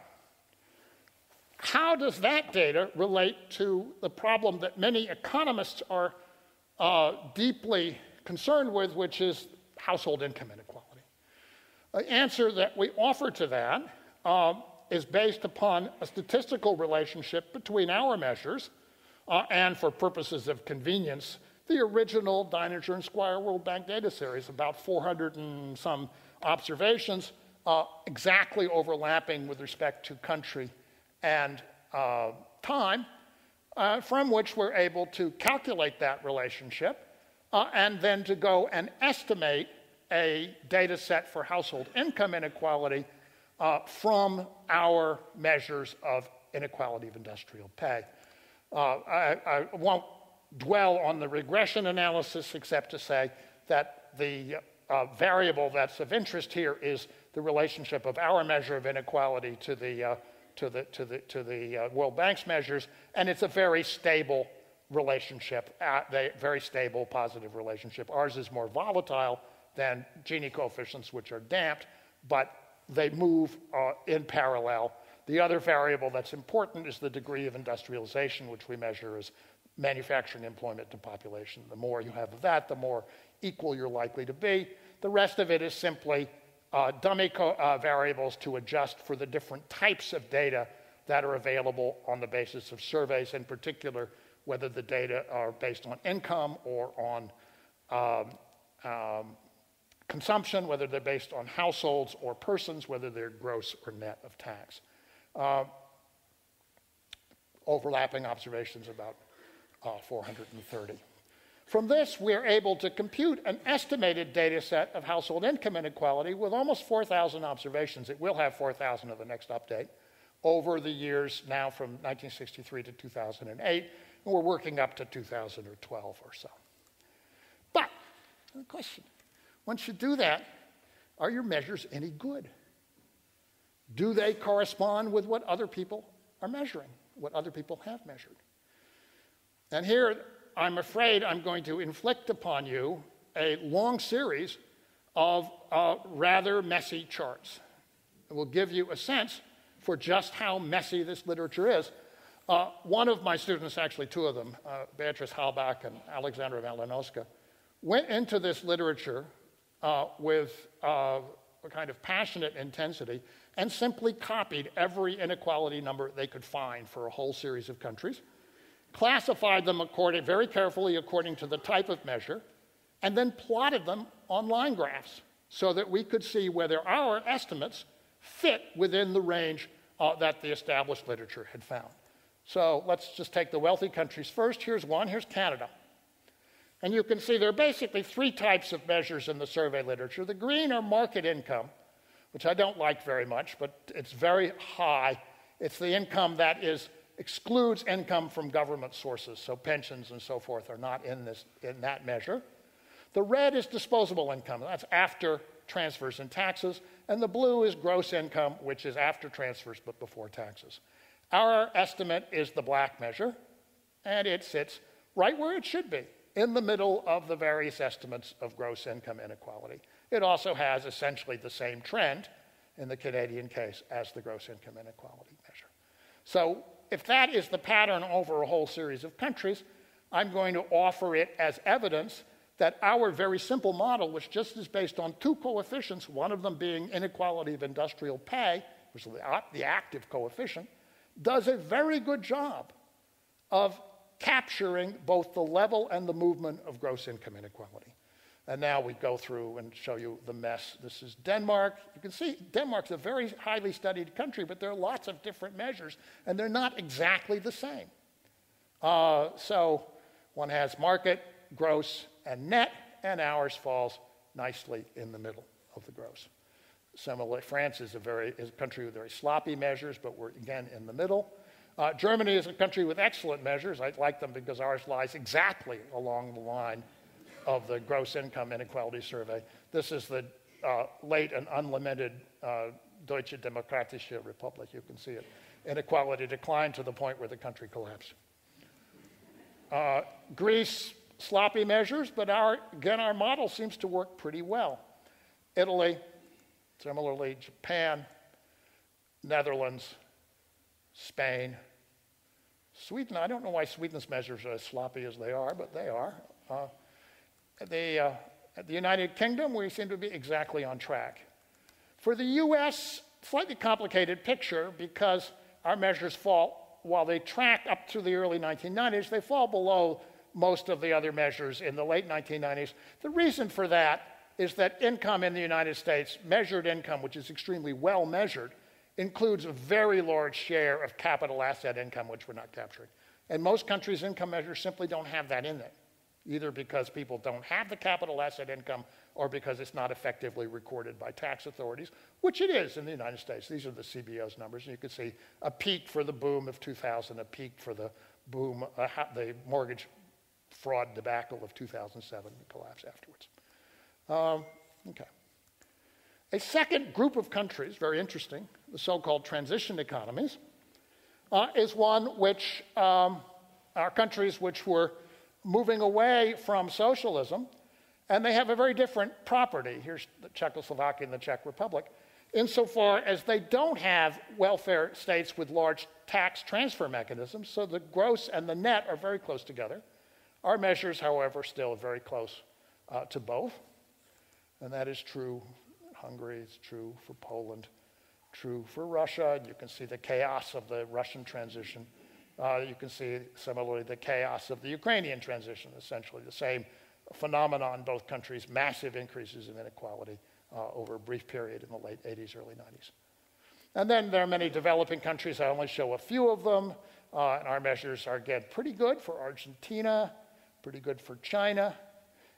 How does that data relate to the problem that many economists are uh, deeply concerned with, which is household income inequality? The answer that we offer to that uh, is based upon a statistical relationship between our measures uh, and, for purposes of convenience, the original Deininger and Squire World Bank data series, about 400 and some observations, uh, exactly overlapping with respect to country and uh, time, uh, from which we're able to calculate that relationship uh, and then to go and estimate a data set for household income inequality uh, from our measures of inequality of industrial pay. Uh, I, I, won't dwell on the regression analysis except to say that the uh, variable that's of interest here is the relationship of our measure of inequality to the uh, to the, to the, to the uh, World Bank's measures, and it's a very stable relationship, uh, they, very stable positive relationship. Ours is more volatile than Gini coefficients, which are damped, but they move uh, in parallel. The other variable that's important is the degree of industrialization, which we measure as manufacturing employment to population. The more you have of that, the more equal you're likely to be. The rest of it is simply uh, dummy uh, variables to adjust for the different types of data that are available on the basis of surveys, in particular, whether the data are based on income or on um, um, consumption, whether they're based on households or persons, whether they're gross or net of tax. Uh, overlapping observations about uh, 430. From this, we're able to compute an estimated data set of household income inequality with almost 4,000 observations. It will have 4,000 of the next update over the years now from 1963 to 2008, and we're working up to 2012 or so. But the question once you do that, are your measures any good? Do they correspond with what other people are measuring, what other people have measured? And here, I'm afraid I'm going to inflict upon you a long series of uh, rather messy charts. It will give you a sense for just how messy this literature is. Uh, one of my students, actually two of them, uh, Beatrice Halbach and Alexandra Malinowska, went into this literature uh, with uh, a kind of passionate intensity and simply copied every inequality number they could find for a whole series of countries classified them according, very carefully according to the type of measure, and then plotted them on line graphs so that we could see whether our estimates fit within the range uh, that the established literature had found. So let's just take the wealthy countries first. Here's one, here's Canada. And you can see there are basically three types of measures in the survey literature. The green are market income, which I don't like very much, but it's very high. It's the income that is excludes income from government sources, so pensions and so forth are not in, this, in that measure. The red is disposable income, that's after transfers and taxes, and the blue is gross income, which is after transfers but before taxes. Our estimate is the black measure, and it sits right where it should be, in the middle of the various estimates of gross income inequality. It also has essentially the same trend in the Canadian case as the gross income inequality measure. So if that is the pattern over a whole series of countries, I'm going to offer it as evidence that our very simple model, which just is based on two coefficients, one of them being inequality of industrial pay, which is the active coefficient, does a very good job of capturing both the level and the movement of gross income inequality. And now we go through and show you the mess. This is Denmark. You can see Denmark's a very highly studied country, but there are lots of different measures, and they're not exactly the same. Uh, so one has market, gross, and net, and ours falls nicely in the middle of the gross. Similarly, France is a, very, is a country with very sloppy measures, but we're again in the middle. Uh, Germany is a country with excellent measures. I like them because ours lies exactly along the line of the gross income inequality survey. This is the uh, late and unlimited uh, Deutsche Demokratische Republik. You can see it. Inequality declined to the point where the country collapsed. Uh, Greece, sloppy measures, but our, again, our model seems to work pretty well. Italy, similarly, Japan, Netherlands, Spain, Sweden. I don't know why Sweden's measures are as sloppy as they are, but they are. Uh, the, uh, the United Kingdom, we seem to be exactly on track. For the US, slightly complicated picture because our measures fall, while they track up to the early 1990s, they fall below most of the other measures in the late 1990s. The reason for that is that income in the United States, measured income, which is extremely well measured, includes a very large share of capital asset income, which we're not capturing. And most countries' income measures simply don't have that in it either because people don't have the capital asset income or because it's not effectively recorded by tax authorities, which it is in the United States. These are the CBO's numbers. And you can see a peak for the boom of 2000, a peak for the boom, uh, the mortgage fraud debacle of 2007, and collapse afterwards. Um, okay. A second group of countries, very interesting, the so called transition economies, uh, is one which um, are countries which were moving away from socialism, and they have a very different property. Here's the Czechoslovakia and the Czech Republic, insofar as they don't have welfare states with large tax transfer mechanisms, so the gross and the net are very close together. Our measures, however, still very close uh, to both, and that is true. Hungary is true for Poland, true for Russia. You can see the chaos of the Russian transition. Uh, you can see similarly the chaos of the Ukrainian transition, essentially the same phenomenon in both countries, massive increases in inequality uh, over a brief period in the late 80s, early 90s. And then there are many developing countries. I only show a few of them. Uh, and our measures are, again, pretty good for Argentina, pretty good for China.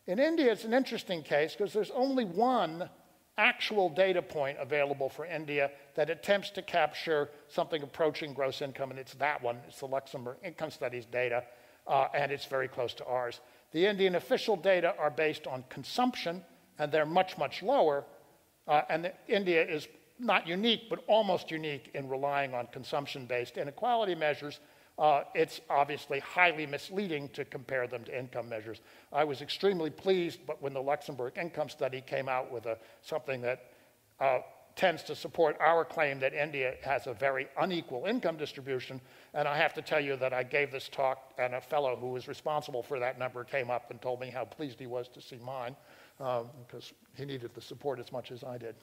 In India, it's an interesting case because there's only one actual data point available for India that attempts to capture something approaching gross income, and it's that one. It's the Luxembourg Income Studies data, uh, and it's very close to ours. The Indian official data are based on consumption, and they're much, much lower. Uh, and India is not unique, but almost unique in relying on consumption based inequality measures. Uh, it's obviously highly misleading to compare them to income measures. I was extremely pleased but when the Luxembourg income study came out with a, something that uh, tends to support our claim that India has a very unequal income distribution. And I have to tell you that I gave this talk, and a fellow who was responsible for that number came up and told me how pleased he was to see mine uh, because he needed the support as much as I did.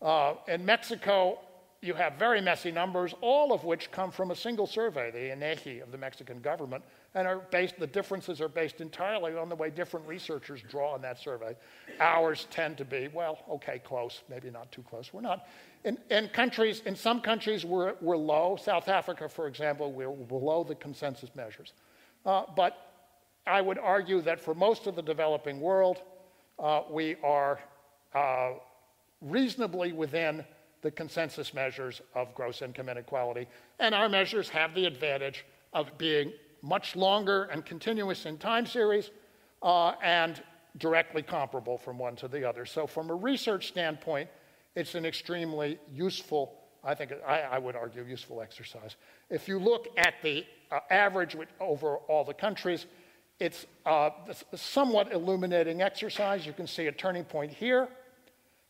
Uh, in Mexico, you have very messy numbers, all of which come from a single survey, the INEGI of the Mexican government, and are based, the differences are based entirely on the way different researchers draw on that survey. Ours tend to be, well, okay, close, maybe not too close. We're not. In, in countries, in some countries, we're, we're low. South Africa, for example, we're below the consensus measures. Uh, but I would argue that for most of the developing world, uh, we are uh, reasonably within the consensus measures of gross income inequality. And our measures have the advantage of being much longer and continuous in time series uh, and directly comparable from one to the other. So, from a research standpoint, it's an extremely useful, I think, I, I would argue, useful exercise. If you look at the uh, average over all the countries, it's uh, a somewhat illuminating exercise. You can see a turning point here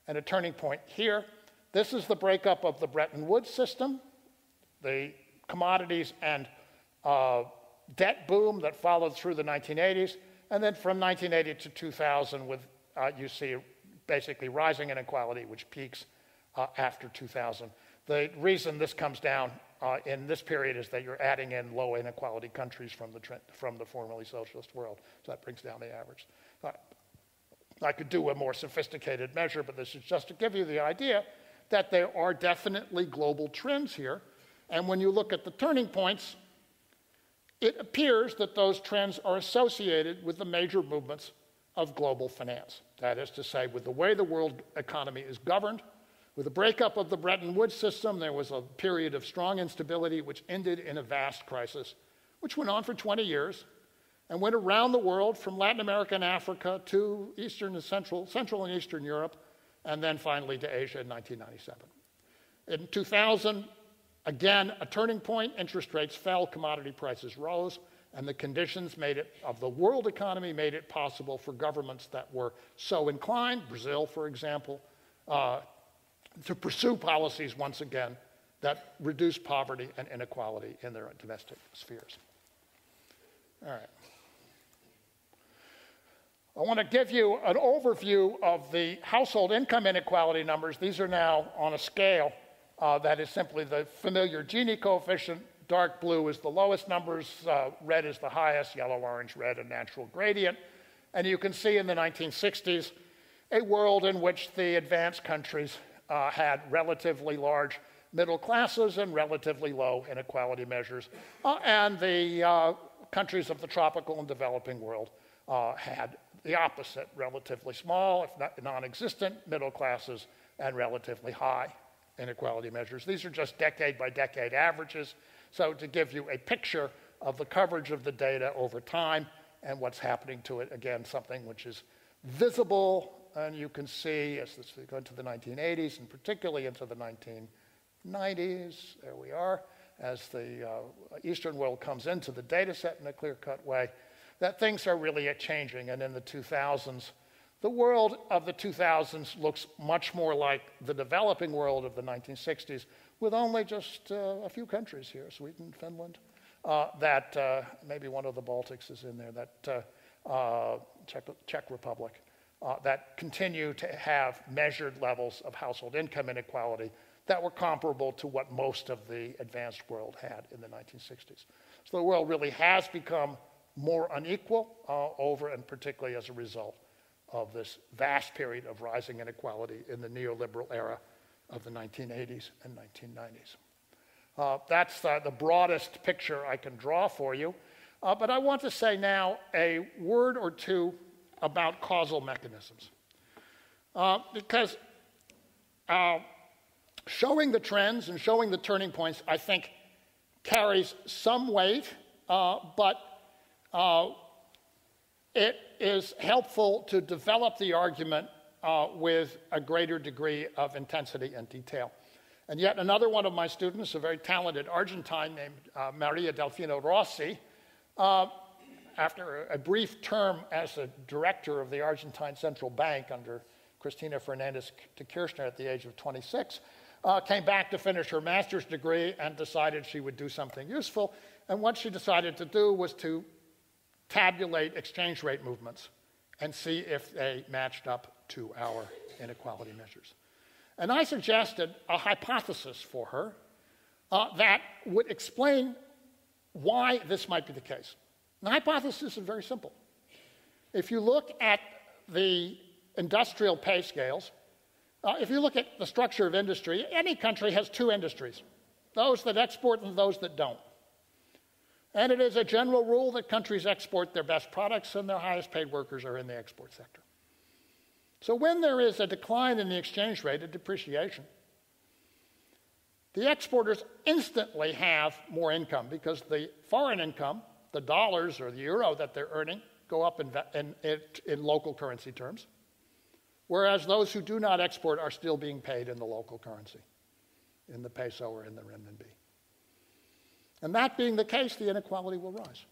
and a turning point here. This is the breakup of the Bretton Woods system, the commodities and uh, debt boom that followed through the 1980s. And then from 1980 to 2000, with, uh, you see basically rising inequality, which peaks uh, after 2000. The reason this comes down uh, in this period is that you're adding in low inequality countries from the, from the formerly socialist world. So that brings down the average. I could do a more sophisticated measure, but this is just to give you the idea that there are definitely global trends here. And when you look at the turning points, it appears that those trends are associated with the major movements of global finance. That is to say, with the way the world economy is governed, with the breakup of the Bretton Woods system, there was a period of strong instability which ended in a vast crisis, which went on for 20 years and went around the world from Latin America and Africa to Eastern and Central, Central and Eastern Europe, and then finally to Asia in 1997. In 2000, again, a turning point. Interest rates fell, commodity prices rose, and the conditions made it, of the world economy made it possible for governments that were so inclined, Brazil, for example, uh, to pursue policies once again that reduce poverty and inequality in their domestic spheres. All right. I want to give you an overview of the household income inequality numbers. These are now on a scale uh, that is simply the familiar Gini coefficient. Dark blue is the lowest numbers, uh, red is the highest, yellow, orange, red, a natural gradient. And you can see in the 1960s a world in which the advanced countries uh, had relatively large middle classes and relatively low inequality measures, uh, and the uh, countries of the tropical and developing world uh, had the opposite relatively small, if not non existent, middle classes, and relatively high inequality measures. These are just decade by decade averages. So, to give you a picture of the coverage of the data over time and what's happening to it, again, something which is visible, and you can see as this, we go into the 1980s and particularly into the 1990s, there we are, as the uh, Eastern world comes into the data set in a clear cut way, that things are really changing. And in the 2000s, the world of the 2000s looks much more like the developing world of the 1960s, with only just uh, a few countries here Sweden, Finland, uh, that uh, maybe one of the Baltics is in there, that uh, uh, Czech, Czech, Republic, uh, that continue to have measured levels of household income inequality that were comparable to what most of the advanced world had in the 1960s. So the world really has become more unequal over and particularly as a result of this vast period of rising inequality in the neoliberal era of the 1980s and 1990s. Uh, that's uh, the broadest picture I can draw for you. Uh, but I want to say now a word or two about causal mechanisms. Uh, because uh, showing the trends and showing the turning points, I think, carries some weight, uh, it is helpful to develop the argument uh, with a greater degree of intensity and detail. And yet, another one of my students, a very talented Argentine named uh, Maria Delfina Rossi, uh, after a brief term as a director of the Argentine Central Bank under Cristina Fernandez de Kirchner at the age of 26, uh, came back to finish her master's degree and decided she would do something useful. And what she decided to do was to tabulate exchange rate movements and see if they matched up to our inequality measures. And I suggested a hypothesis for her uh, that would explain why this might be the case. The hypothesis is very simple. If you look at the industrial pay scales, uh, if you look at the structure of industry, any country has two industries those that export and those that don't. And it is a general rule that countries export their best products and their highest paid workers are in the export sector. So when there is a decline in the exchange rate, a depreciation, the exporters instantly have more income because the foreign income, the dollars or the euro that they're earning, go up in, in, in, local currency terms, whereas those who do not export are still being paid in the local currency, in the peso or in the renminbi. And that being the case, the inequality will rise.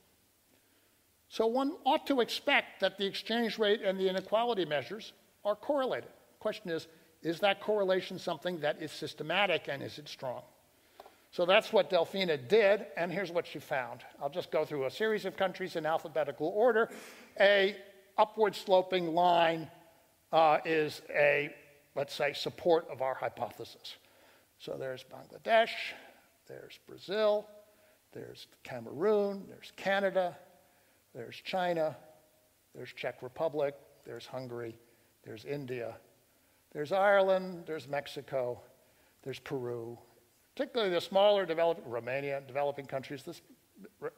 So one ought to expect that the exchange rate and the inequality measures are correlated. The question is is that correlation something that is systematic and is it strong? So that's what Delfina did, and here's what she found. I'll just go through a series of countries in alphabetical order. A upward sloping line uh, is a, let's say, support of our hypothesis. So there's Bangladesh, there's Brazil, there's Cameroon, there's Canada, there's China, there's Czech Republic, there's Hungary, there's India, there's Ireland, there's Mexico, there's Peru. Particularly the smaller developing, Romania, developing countries, this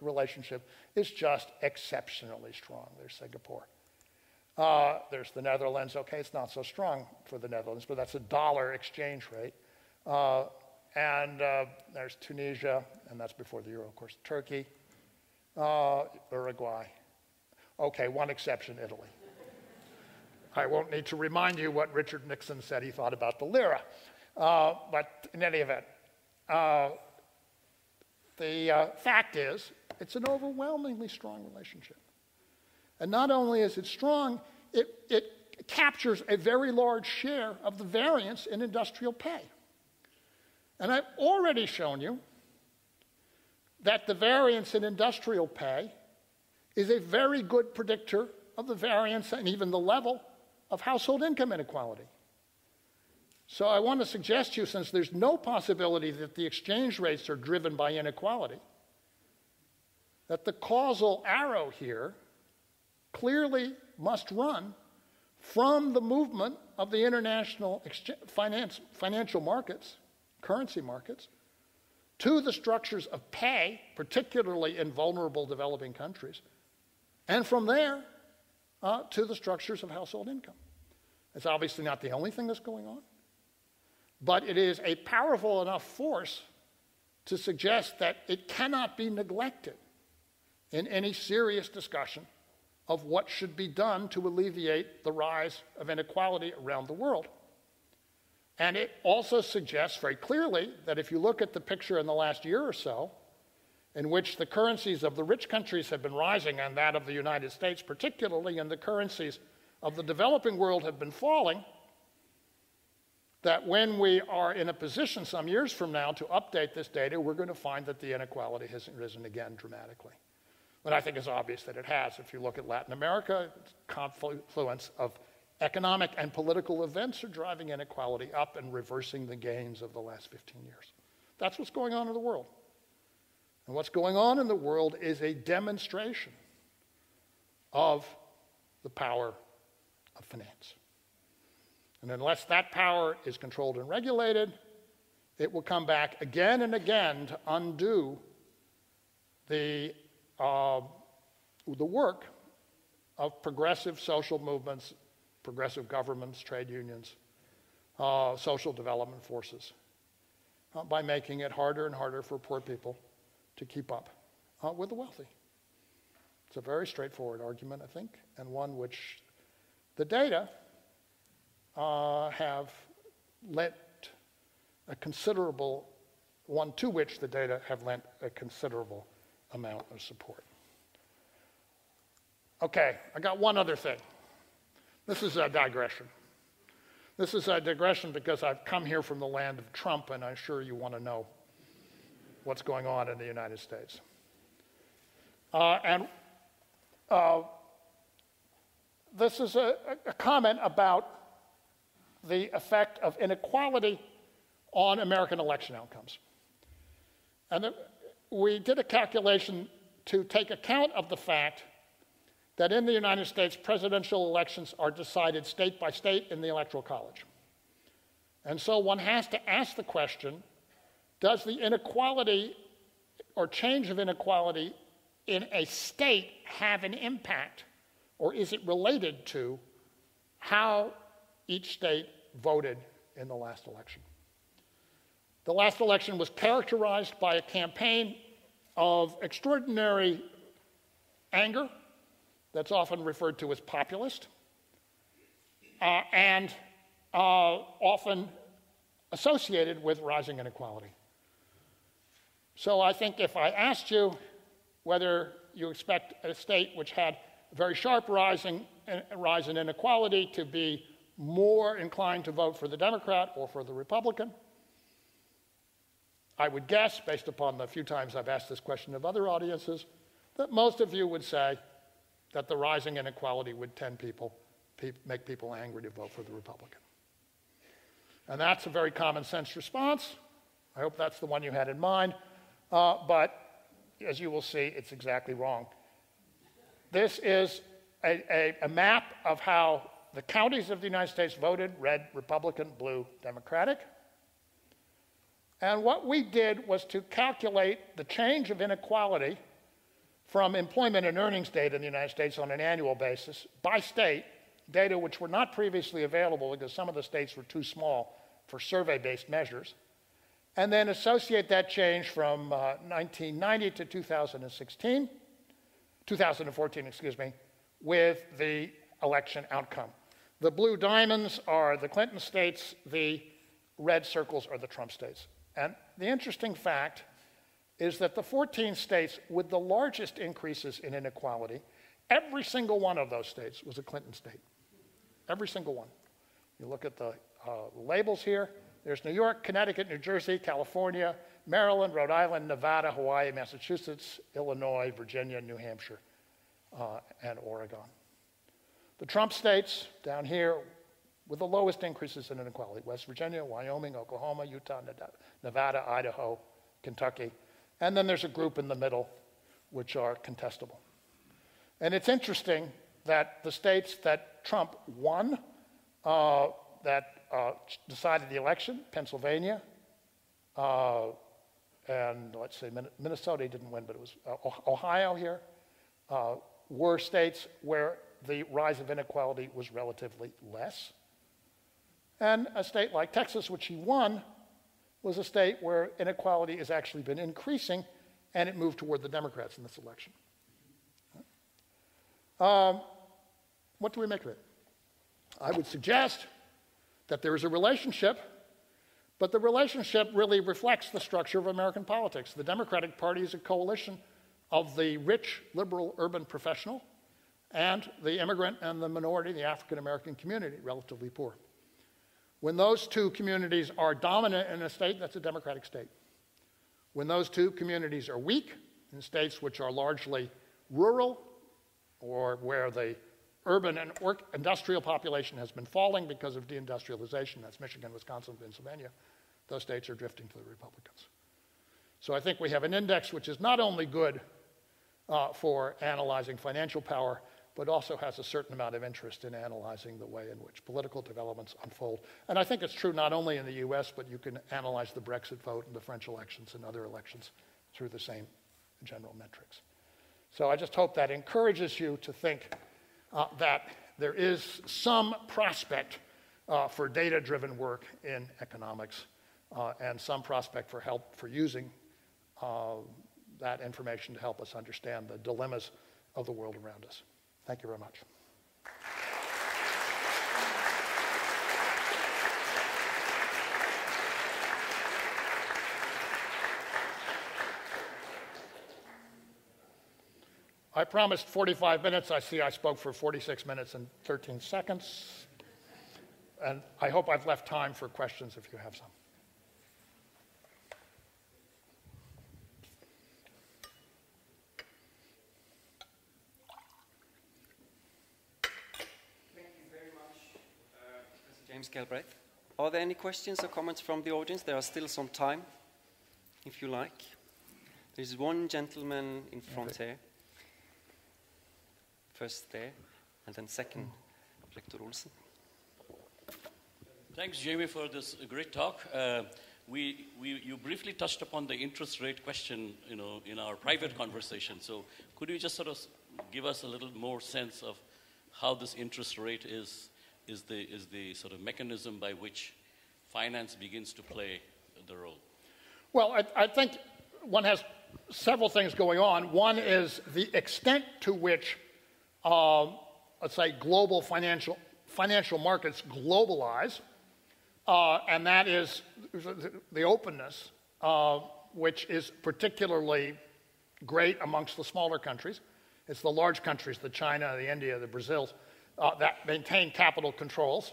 relationship is just exceptionally strong. There's Singapore. Uh, there's the Netherlands. Okay, it's not so strong for the Netherlands, but that's a dollar exchange rate. Uh, and uh, there's Tunisia, and that's before the euro, of course, Turkey, uh, Uruguay. Okay, one exception, Italy. I won't need to remind you what Richard Nixon said he thought about the lira. Uh, but in any event, uh, the uh, fact is, it's an overwhelmingly strong relationship. And not only is it strong, it, it captures a very large share of the variance in industrial pay. And I've already shown you that the variance in industrial pay is a very good predictor of the variance and even the level of household income inequality. So I want to suggest to you, since there's no possibility that the exchange rates are driven by inequality, that the causal arrow here clearly must run from the movement of the international finance, financial markets currency markets, to the structures of pay, particularly in vulnerable developing countries, and from there uh, to the structures of household income. It's obviously not the only thing that's going on, but it is a powerful enough force to suggest that it cannot be neglected in any serious discussion of what should be done to alleviate the rise of inequality around the world. And it also suggests very clearly that if you look at the picture in the last year or so, in which the currencies of the rich countries have been rising, and that of the United States particularly, and the currencies of the developing world have been falling, that when we are in a position some years from now to update this data, we're going to find that the inequality has risen again dramatically. But I think it's obvious that it has. If you look at Latin America, confluence of Economic and political events are driving inequality up and reversing the gains of the last 15 years. That's what's going on in the world. And what's going on in the world is a demonstration of the power of finance. And unless that power is controlled and regulated, it will come back again and again to undo the, uh, the work of progressive social movements progressive governments, trade unions, uh, social development forces, uh, by making it harder and harder for poor people to keep up uh, with the wealthy. It's a very straightforward argument, I think, and one which the data uh, have lent a considerable, one to which the data have lent a considerable amount of support. Okay, I got one other thing. This is a digression. This is a digression because I've come here from the land of Trump, and I'm sure you want to know what's going on in the United States. Uh, and uh, this is a, a, comment about the effect of inequality on American election outcomes. And we did a calculation to take account of the fact that in the United States, presidential elections are decided state by state in the Electoral College. And so one has to ask the question does the inequality or change of inequality in a state have an impact, or is it related to how each state voted in the last election? The last election was characterized by a campaign of extraordinary anger that's often referred to as populist, uh, and uh, often associated with rising inequality. So I think if I asked you whether you expect a state which had a very sharp rising, uh, rise in inequality to be more inclined to vote for the Democrat or for the Republican, I would guess, based upon the few times I've asked this question of other audiences, that most of you would say that the rising inequality would tend people, pe- make people angry to vote for the Republican. And that's a very common sense response. I hope that's the one you had in mind. Uh, but as you will see, it's exactly wrong. This is a, a, a map of how the counties of the United States voted red, Republican, blue, Democratic. And what we did was to calculate the change of inequality from employment and earnings data in the United States on an annual basis by state, data which were not previously available because some of the states were too small for survey based measures, and then associate that change from uh, 1990 to 2016, 2014, excuse me, with the election outcome. The blue diamonds are the Clinton states, the red circles are the Trump states. And the interesting fact is that the 14 states with the largest increases in inequality, every single one of those states was a Clinton state. Every single one. You look at the uh, labels here. There's New York, Connecticut, New Jersey, California, Maryland, Rhode Island, Nevada, Hawaii, Massachusetts, Illinois, Virginia, New Hampshire, uh, and Oregon. The Trump states down here with the lowest increases in inequality West Virginia, Wyoming, Oklahoma, Utah, Nevada, Idaho, Kentucky, and then there's a group in the middle which are contestable. And it's interesting that the states that Trump won, uh, that uh, decided the election, Pennsylvania, uh, and let's say Minnesota didn't win, but it was uh, Ohio here, uh, were states where the rise of inequality was relatively less. And a state like Texas, which he won, was a state where inequality has actually been increasing, and it moved toward the Democrats in this election. Um, what do we make of it? I would suggest that there is a relationship, but the relationship really reflects the structure of American politics. The Democratic Party is a coalition of the rich, liberal, urban professional and the immigrant and the minority, the African American community, relatively poor. When those two communities are dominant in a state, that's a democratic state. When those two communities are weak, in states which are largely rural or where the urban and industrial population has been falling because of deindustrialization, that's Michigan, Wisconsin, Pennsylvania, those states are drifting to the Republicans. So I think we have an index which is not only good uh, for analyzing financial power, but also has a certain amount of interest in analyzing the way in which political developments unfold. And I think it's true not only in the US, but you can analyze the Brexit vote and the French elections and other elections through the same general metrics. So I just hope that encourages you to think uh, that there is some prospect uh, for data driven work in economics uh, and some prospect for help for using uh, that information to help us understand the dilemmas of the world around us. Thank you very much. I promised 45 minutes. I see I spoke for 46 minutes and 13 seconds. And I hope I've left time for questions if you have some. James Galbraith. Are there any questions or comments from the audience? There are still some time, if you like. There's one gentleman in front okay. here. First there, and then second, Rector Olsen. Thanks, Jamie, for this great talk. Uh, we, we, you briefly touched upon the interest rate question, you know, in our private conversation. So could you just sort of give us a little more sense of how this interest rate is is the, is the sort of mechanism by which finance begins to play the role? Well, I, I think one has several things going on. One is the extent to which, uh, let's say, global financial, financial markets globalize, uh, and that is the openness, uh, which is particularly great amongst the smaller countries. It's the large countries, the China, the India, the Brazils, uh, that maintain capital controls.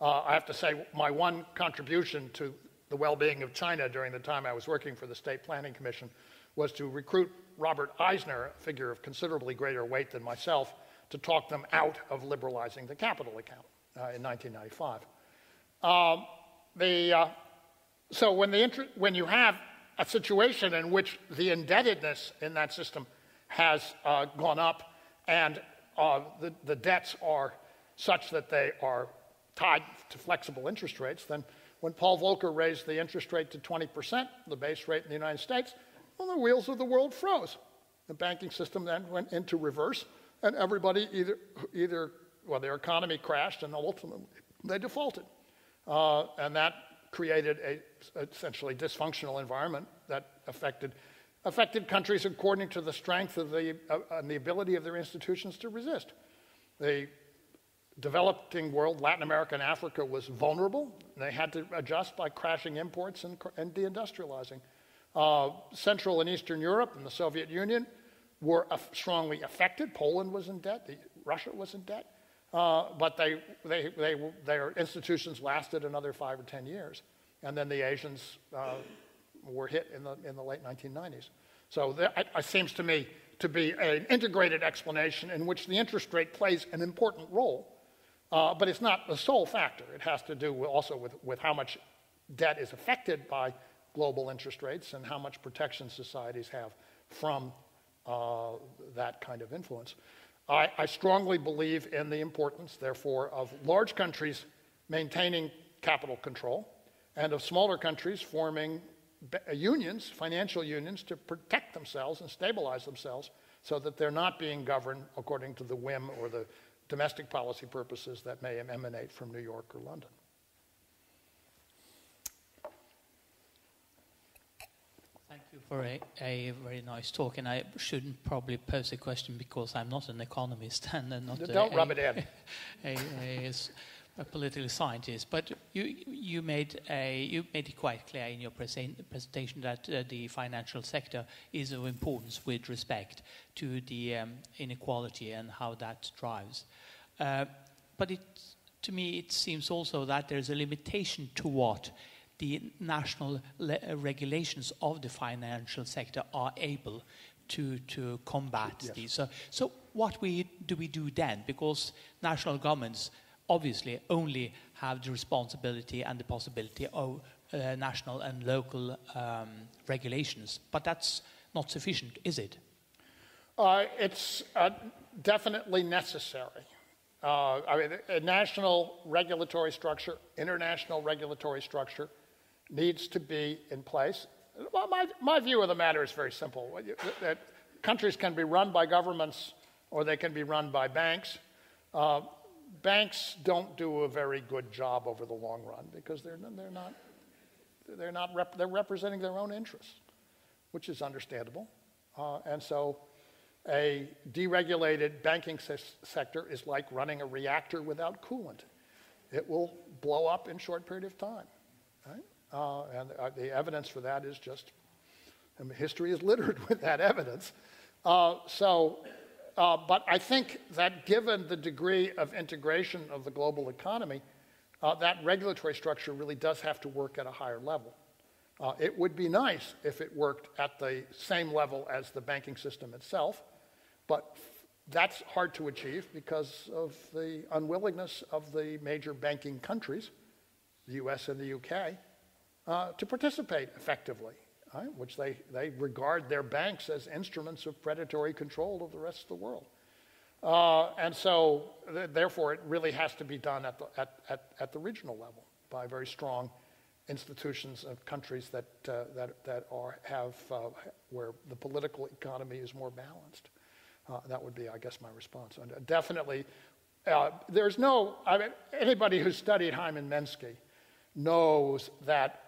Uh, I have to say, my one contribution to the well being of China during the time I was working for the State Planning Commission was to recruit Robert Eisner, a figure of considerably greater weight than myself, to talk them out of liberalizing the capital account uh, in 1995. Um, the, uh, so when, the when you have a situation in which the indebtedness in that system has uh, gone up and uh, the, the debts are such that they are tied to flexible interest rates, then when Paul Volcker raised the interest rate to 20%, the base rate in the United States, well, the wheels of the world froze. The banking system then went into reverse, and everybody either, either well, their economy crashed and ultimately they defaulted. Uh, and that created a essentially dysfunctional environment that affected affected countries according to the strength of the, uh, and the ability of their institutions to resist. The developing world, Latin America and Africa, was vulnerable. They had to adjust by crashing imports and, and deindustrializing. Uh, Central and Eastern Europe and the Soviet Union were uh, strongly affected. Poland was in debt, the, Russia was in debt. Uh, but they, they, they, their institutions lasted another five or ten years. And then the Asians uh, were hit in the, in the late 1990s. So that seems to me to be an integrated explanation in which the interest rate plays an important role, uh, but it's not the sole factor. It has to do with also with, with how much debt is affected by global interest rates and how much protection societies have from uh, that kind of influence. I, I strongly believe in the importance, therefore, of large countries maintaining capital control and of smaller countries forming Uh, unions, financial unions, to protect themselves and stabilize themselves so that they're not being governed according to the whim or the domestic policy purposes that may emanate from New York or London. Thank you for a, a very nice talk, and I shouldn't probably pose a question because I'm not an economist and not Don't a, rub a, it in. a, a, s- a political scientist. But you, you, made a, you made it quite clear in your presen- presentation that uh, the financial sector is of importance with respect to the um, inequality and how that drives. Uh, but it, to me, it seems also that there's a limitation to what the national le- uh, regulations of the financial sector are able to, to combat these. So, so what we, do we do then? Because national governments obviously only have the responsibility and the possibility of uh, national and local um, regulations, but that's not sufficient, is it? Uh, it's uh, definitely necessary. Uh, I mean, a national regulatory structure, international regulatory structure needs to be in place. Well, my, my view of the matter is very simple. That countries can be run by governments or they can be run by banks. Banks don't do a very good job over the long run because they're, they're not, they're not rep, they're representing their own interests, which is understandable. Uh, and so a deregulated banking ses- sector is like running a reactor without coolant. It will blow up in a short period of time. Right? Uh, and uh, the evidence for that is just, I mean, history is littered with that evidence. Uh, so, uh, but I think that given the degree of integration of the global economy, uh, that regulatory structure really does have to work at a higher level. Uh, it would be nice if it worked at the same level as the banking system itself, but that's hard to achieve because of the unwillingness of the major banking countries, the US and the UK, uh, to participate effectively, right? which they, they regard their banks as instruments of predatory control of the rest of the world. Uh, and so, th- therefore, it really has to be done at the, at, at, at the regional level by very strong institutions of countries that, uh, that, that are, have, uh, where the political economy is more balanced. Uh, that would be, I guess, my response. And uh, definitely, uh, there's no, I mean, anybody who's studied Hyman Minsky knows that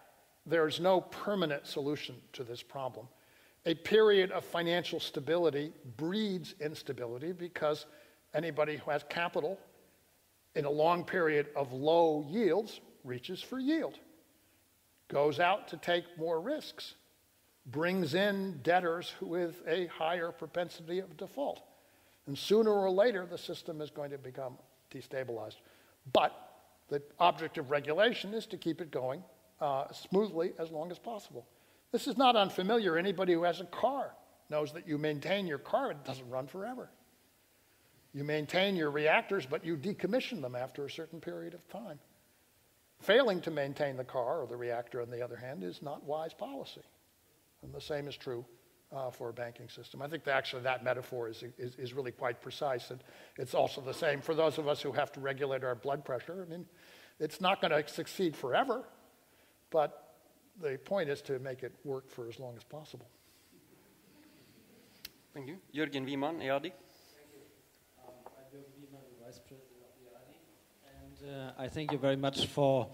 there's no permanent solution to this problem. A period of financial stability breeds instability because anybody who has capital in a long period of low yields reaches for yield, goes out to take more risks, brings in debtors with a higher propensity of default. And sooner or later, the system is going to become destabilized. But the object of regulation is to keep it going uh, smoothly as long as possible. This is not unfamiliar. Anybody who has a car knows that you maintain your car, it doesn't run forever. You maintain your reactors, but you decommission them after a certain period of time. Failing to maintain the car or the reactor, on the other hand, is not wise policy. And the same is true uh, for a banking system. I think that actually that metaphor is, is, is really quite precise. And it's also the same for those of us who have to regulate our blood pressure. I mean, it's not going to succeed forever, but the point is to make it work for as long as possible. Thank you. Jürgen Wiemann, EADI. Vice President of the And uh, I thank you very much for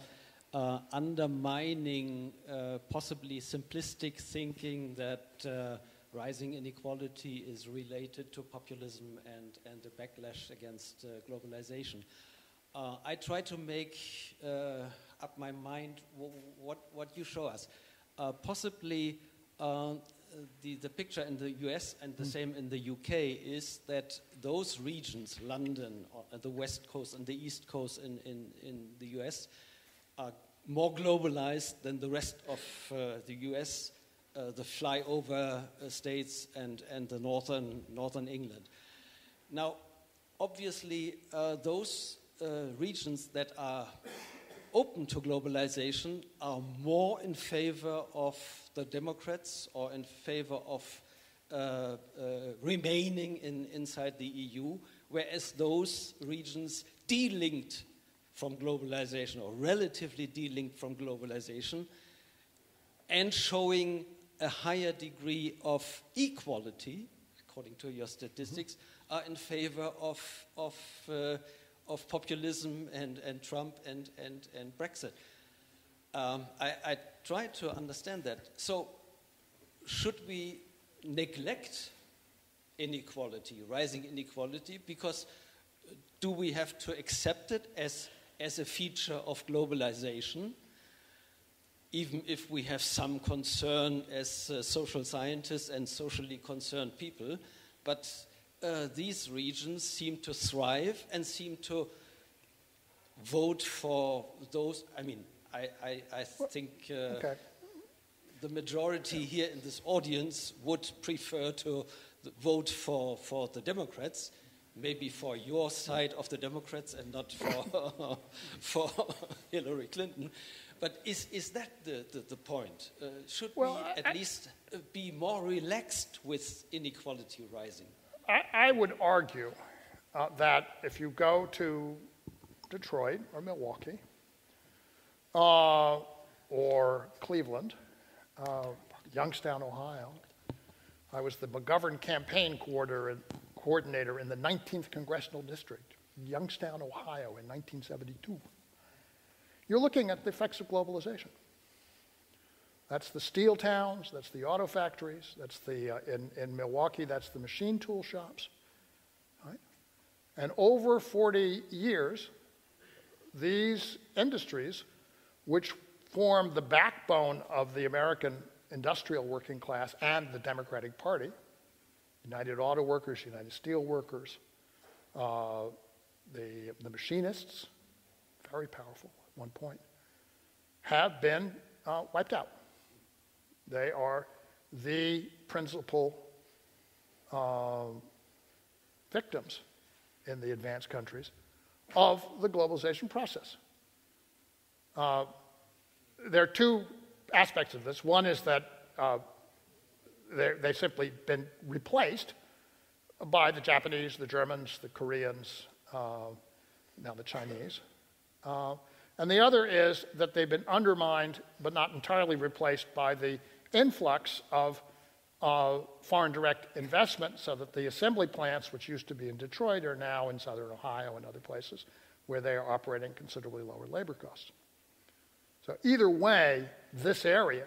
uh, undermining uh, possibly simplistic thinking that uh, rising inequality is related to populism and, and the backlash against uh, globalization. Uh, I try to make uh, up my mind what, what you show us. possibly the, the picture in the US and the same in the UK is that those regions, London, or the West Coast and the East Coast in, in, in the US, are more globalized than the rest of uh, the US, uh, the flyover uh, states, and, and the northern, northern England. Now, obviously, uh, those uh, regions that are open to globalization are more in favor of the Democrats or in favor of uh, uh, remaining in, inside the EU, whereas those regions delinked from globalization or relatively delinked from globalization and showing a higher degree of equality, according to your statistics, are in favor of, of uh, of populism and, and Trump and, and, and Brexit. Um, I, I try to understand that. So, should we neglect inequality, rising inequality, because do we have to accept it as, as a feature of globalization? Even if we have some concern as uh, social scientists and socially concerned people, but uh, these regions seem to thrive and seem to vote for those. I mean, I, I, I think uh, Okay. the majority here in this audience would prefer to vote for, for the Democrats, maybe for your side of the Democrats and not for, for Hillary Clinton. But is, is that the, the, the point? Uh, should Well, we at I- least uh, be more relaxed with inequality rising? I, I would argue uh, that if you go to Detroit or Milwaukee uh, or Cleveland, uh, Youngstown, Ohio, I was the McGovern campaign coordinator, coordinator in the 19th Congressional District, Youngstown, Ohio, in 1972. You're looking at the effects of globalization. That's the steel towns, that's the auto factories, that's the, uh, in, in Milwaukee, that's the machine tool shops. Right? And over 40 years, these industries, which form the backbone of the American industrial working class and the Democratic Party, United Auto Workers, United Steel Workers, uh, the, the machinists, very powerful at one point, have been uh, wiped out. They are the principal uh, victims in the advanced countries of the globalization process. Uh, there are two aspects of this. One is that uh, they've simply been replaced by the Japanese, the Germans, the Koreans, uh, now the Chinese. Uh, and the other is that they've been undermined, but not entirely replaced, by the influx of uh, foreign direct investment, so that the assembly plants, which used to be in Detroit, are now in southern Ohio and other places where they are operating considerably lower labor costs. So, either way, this area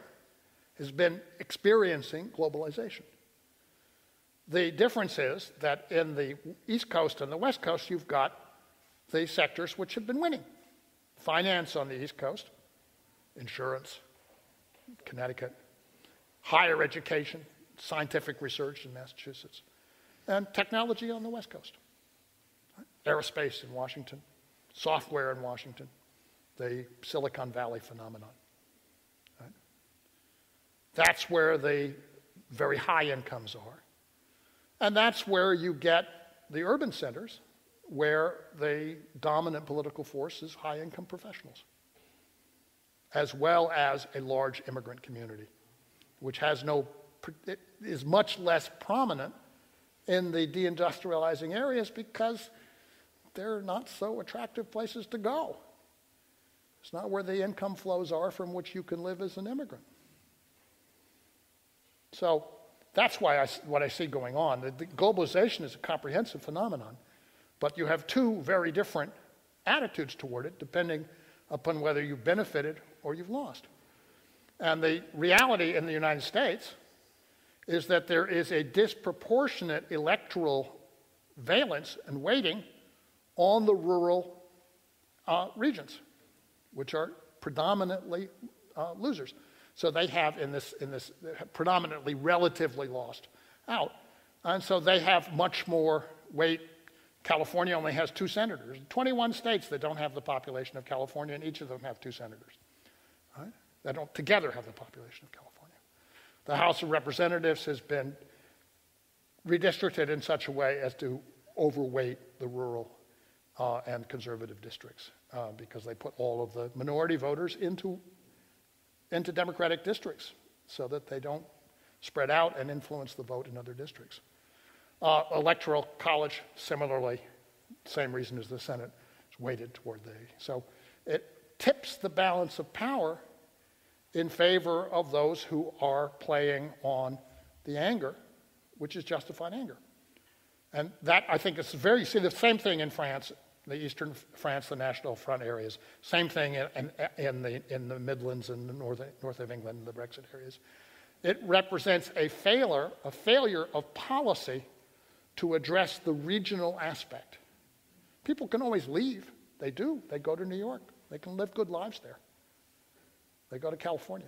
has been experiencing globalization. The difference is that in the East Coast and the West Coast, you've got the sectors which have been winning finance on the East Coast, insurance, Connecticut, higher education, scientific research in Massachusetts, and technology on the West Coast. Aerospace in Washington, software in Washington, the Silicon Valley phenomenon. That's where the very high incomes are. And that's where you get the urban centers, where the dominant political force is high income professionals, as well as a large immigrant community, which has no, is much less prominent in the deindustrializing areas because they're not so attractive places to go. It's not where the income flows are from which you can live as an immigrant. So that's why I, what I see going on. The, the globalization is a comprehensive phenomenon, but you have two very different attitudes toward it depending upon whether you've benefited or you've lost. And the reality in the United States is that there is a disproportionate electoral valence and weighting on the rural uh, regions, which are predominantly uh, losers. So they have in this, in this predominantly relatively lost out. And so they have much more weight. California only has two senators. 21 states that don't have the population of California, and each of them have two senators. They don't together have the population of California. The House of Representatives has been redistricted in such a way as to overweight the rural uh, and conservative districts uh, because they put all of the minority voters into, into Democratic districts so that they don't spread out and influence the vote in other districts. Uh, electoral college, similarly, same reason as the Senate, is weighted toward the. So it tips the balance of power in favor of those who are playing on the anger, which is justified anger. And that, I think, is very, see the same thing in France, the eastern France, the National Front areas. Same thing in, in, in the, in the Midlands and the north, north of England, the Brexit areas. it represents a failure, a failure of policy to address the regional aspect. People can always leave. They do. They go to New York. They can live good lives there. They go to California.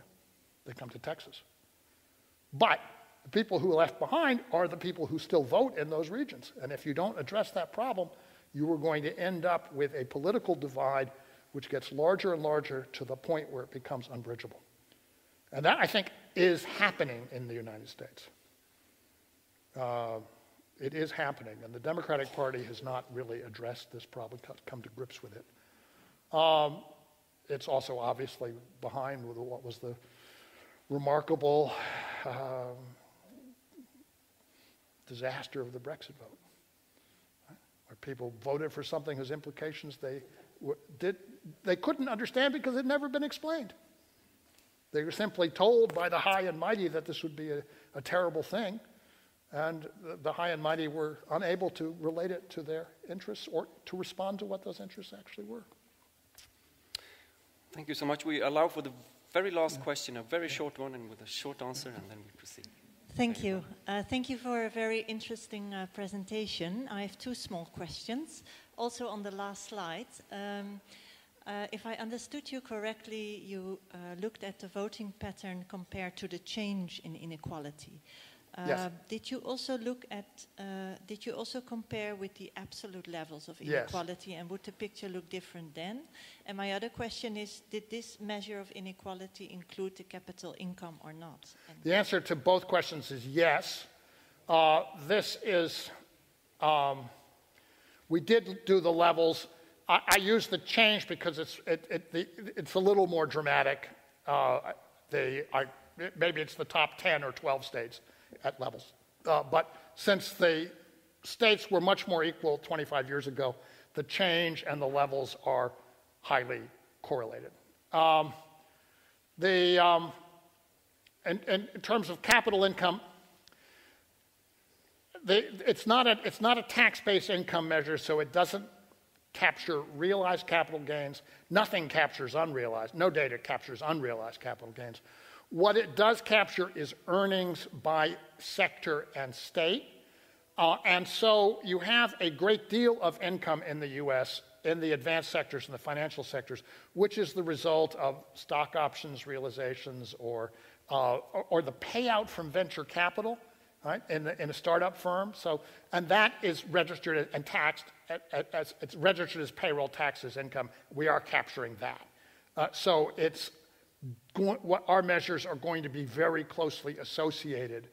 They come to Texas. But the people who are left behind are the people who still vote in those regions. And if you don't address that problem, you are going to end up with a political divide which gets larger and larger to the point where it becomes unbridgeable. And that, I think, is happening in the United States. Uh, it is happening, and the Democratic Party has not really addressed this problem, come to grips with it. Um, it's also obviously behind what was the remarkable um, disaster of the Brexit vote, right? where people voted for something whose implications they did they couldn't understand because it had never been explained. They were simply told by the high and mighty that this would be a, a terrible thing, and the, the high and mighty were unable to relate it to their interests or to respond to what those interests actually were. Thank you so much. We allow for the very last question, a very short one, and with a short answer, and then we proceed. Thank you. Uh, thank you for a very interesting uh, presentation. I have two small questions, also on the last slide. Um, uh, if I understood you correctly, you uh, looked at the voting pattern compared to the change in inequality. Uh, yes. Did you also look at? Uh, did you also compare with the absolute levels of inequality, yes. and would the picture look different then? And my other question is: Did this measure of inequality include the capital income or not? And the answer to both questions is yes. Uh, this is. Um, we did do the levels. I, I use the change because it's it, it, the, it's a little more dramatic. Uh, the, I, maybe it's the top 10 or 12 states at levels. Uh, but since the states were much more equal 25 years ago, the change and the levels are highly correlated. Um, the, um, and, and in terms of capital income, the, it's, not a, it's not a tax based income measure, so it doesn't capture realized capital gains. Nothing captures unrealized, no data captures unrealized capital gains. What it does capture is earnings by sector and state. Uh, and so you have a great deal of income in the US in the advanced sectors and the financial sectors, which is the result of stock options realizations or, uh, or, or, the payout from venture capital. Right, in, the, in a startup firm. So, and that is registered and taxed as it's registered as payroll taxes income. We are capturing that. Uh, so it's what our measures are going to be very closely associated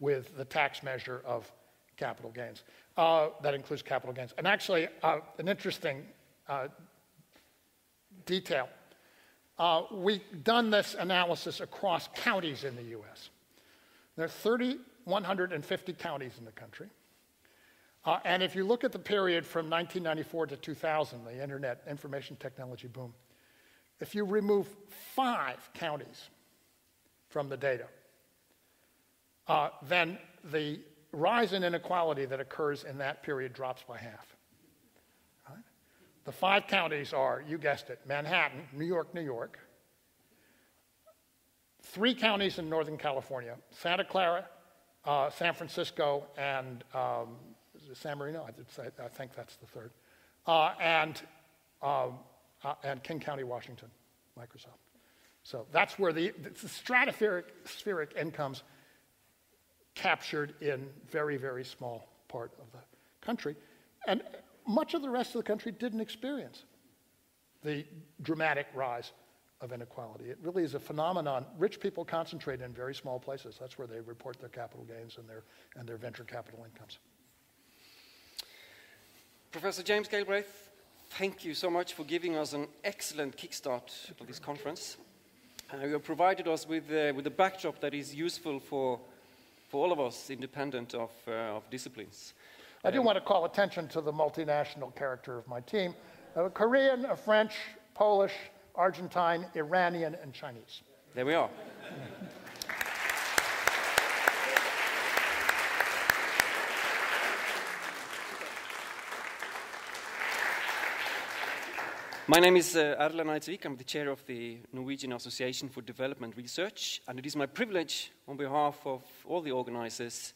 with the tax measure of capital gains. Uh, that includes capital gains. And actually, uh, an interesting uh, detail. Uh, we've done this analysis across counties in the U.S. There are 3,150 counties in the country. Uh, and if you look at the period from 1994 to 2000, the internet information technology boom, if you remove five counties from the data, uh, then the rise in inequality that occurs in that period drops by half. The five counties are, you guessed it, Manhattan, New York, New York, three counties in Northern California Santa Clara, uh, San Francisco, and um, San Marino. I, say, I, think that's the third. Uh, and um, uh, and King County, Washington, Microsoft. So that's where the, the stratospheric spheric incomes captured in very, very small part of the country. And much of the rest of the country didn't experience the dramatic rise of inequality. It really is a phenomenon. Rich people concentrate in very small places. That's where they report their capital gains and their, and their venture capital incomes. Professor James Galbraith, Thank you so much for giving us an excellent kickstart of this conference. Uh, you have provided us with, uh, with a backdrop that is useful for, for all of us, independent of, uh, of disciplines. I do um, want to call attention to the multinational character of my team a Korean, a French, Polish, Argentine, Iranian, and Chinese. There we are. My name is uh, Eidsvik. I'm the chair of the Norwegian Association for Development Research, and it is my privilege, on behalf of all the organizers,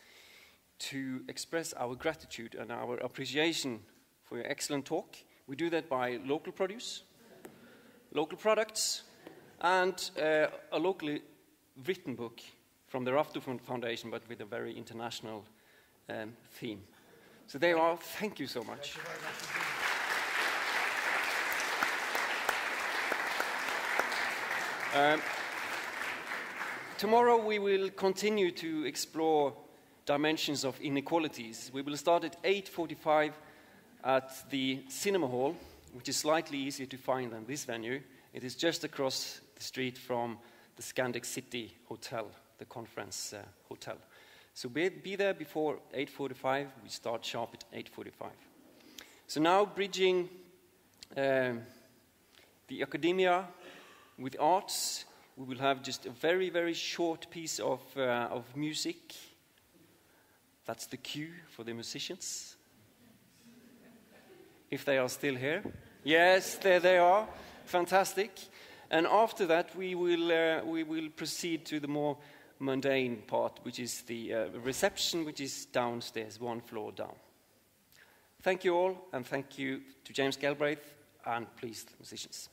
to express our gratitude and our appreciation for your excellent talk. We do that by local produce, local products, and uh, a locally written book from the Rafto Foundation, but with a very international um, theme. So there you are. Thank you so much. Um, tomorrow we will continue to explore dimensions of inequalities. We will start at 8.45 at the Cinema Hall, which is slightly easier to find than this venue. It is just across the street from the Scandic City Hotel, the conference uh, hotel. So be, be there before 8.45. We start sharp at 8.45. So now bridging um, the academia with arts, we will have just a very, very short piece of, uh, of music. That's the cue for the musicians. If they are still here. Yes, there they are. Fantastic. And after that, we will, uh, we will proceed to the more mundane part, which is the uh, reception, which is downstairs, one floor down. Thank you all, and thank you to James Galbraith, and please, the musicians.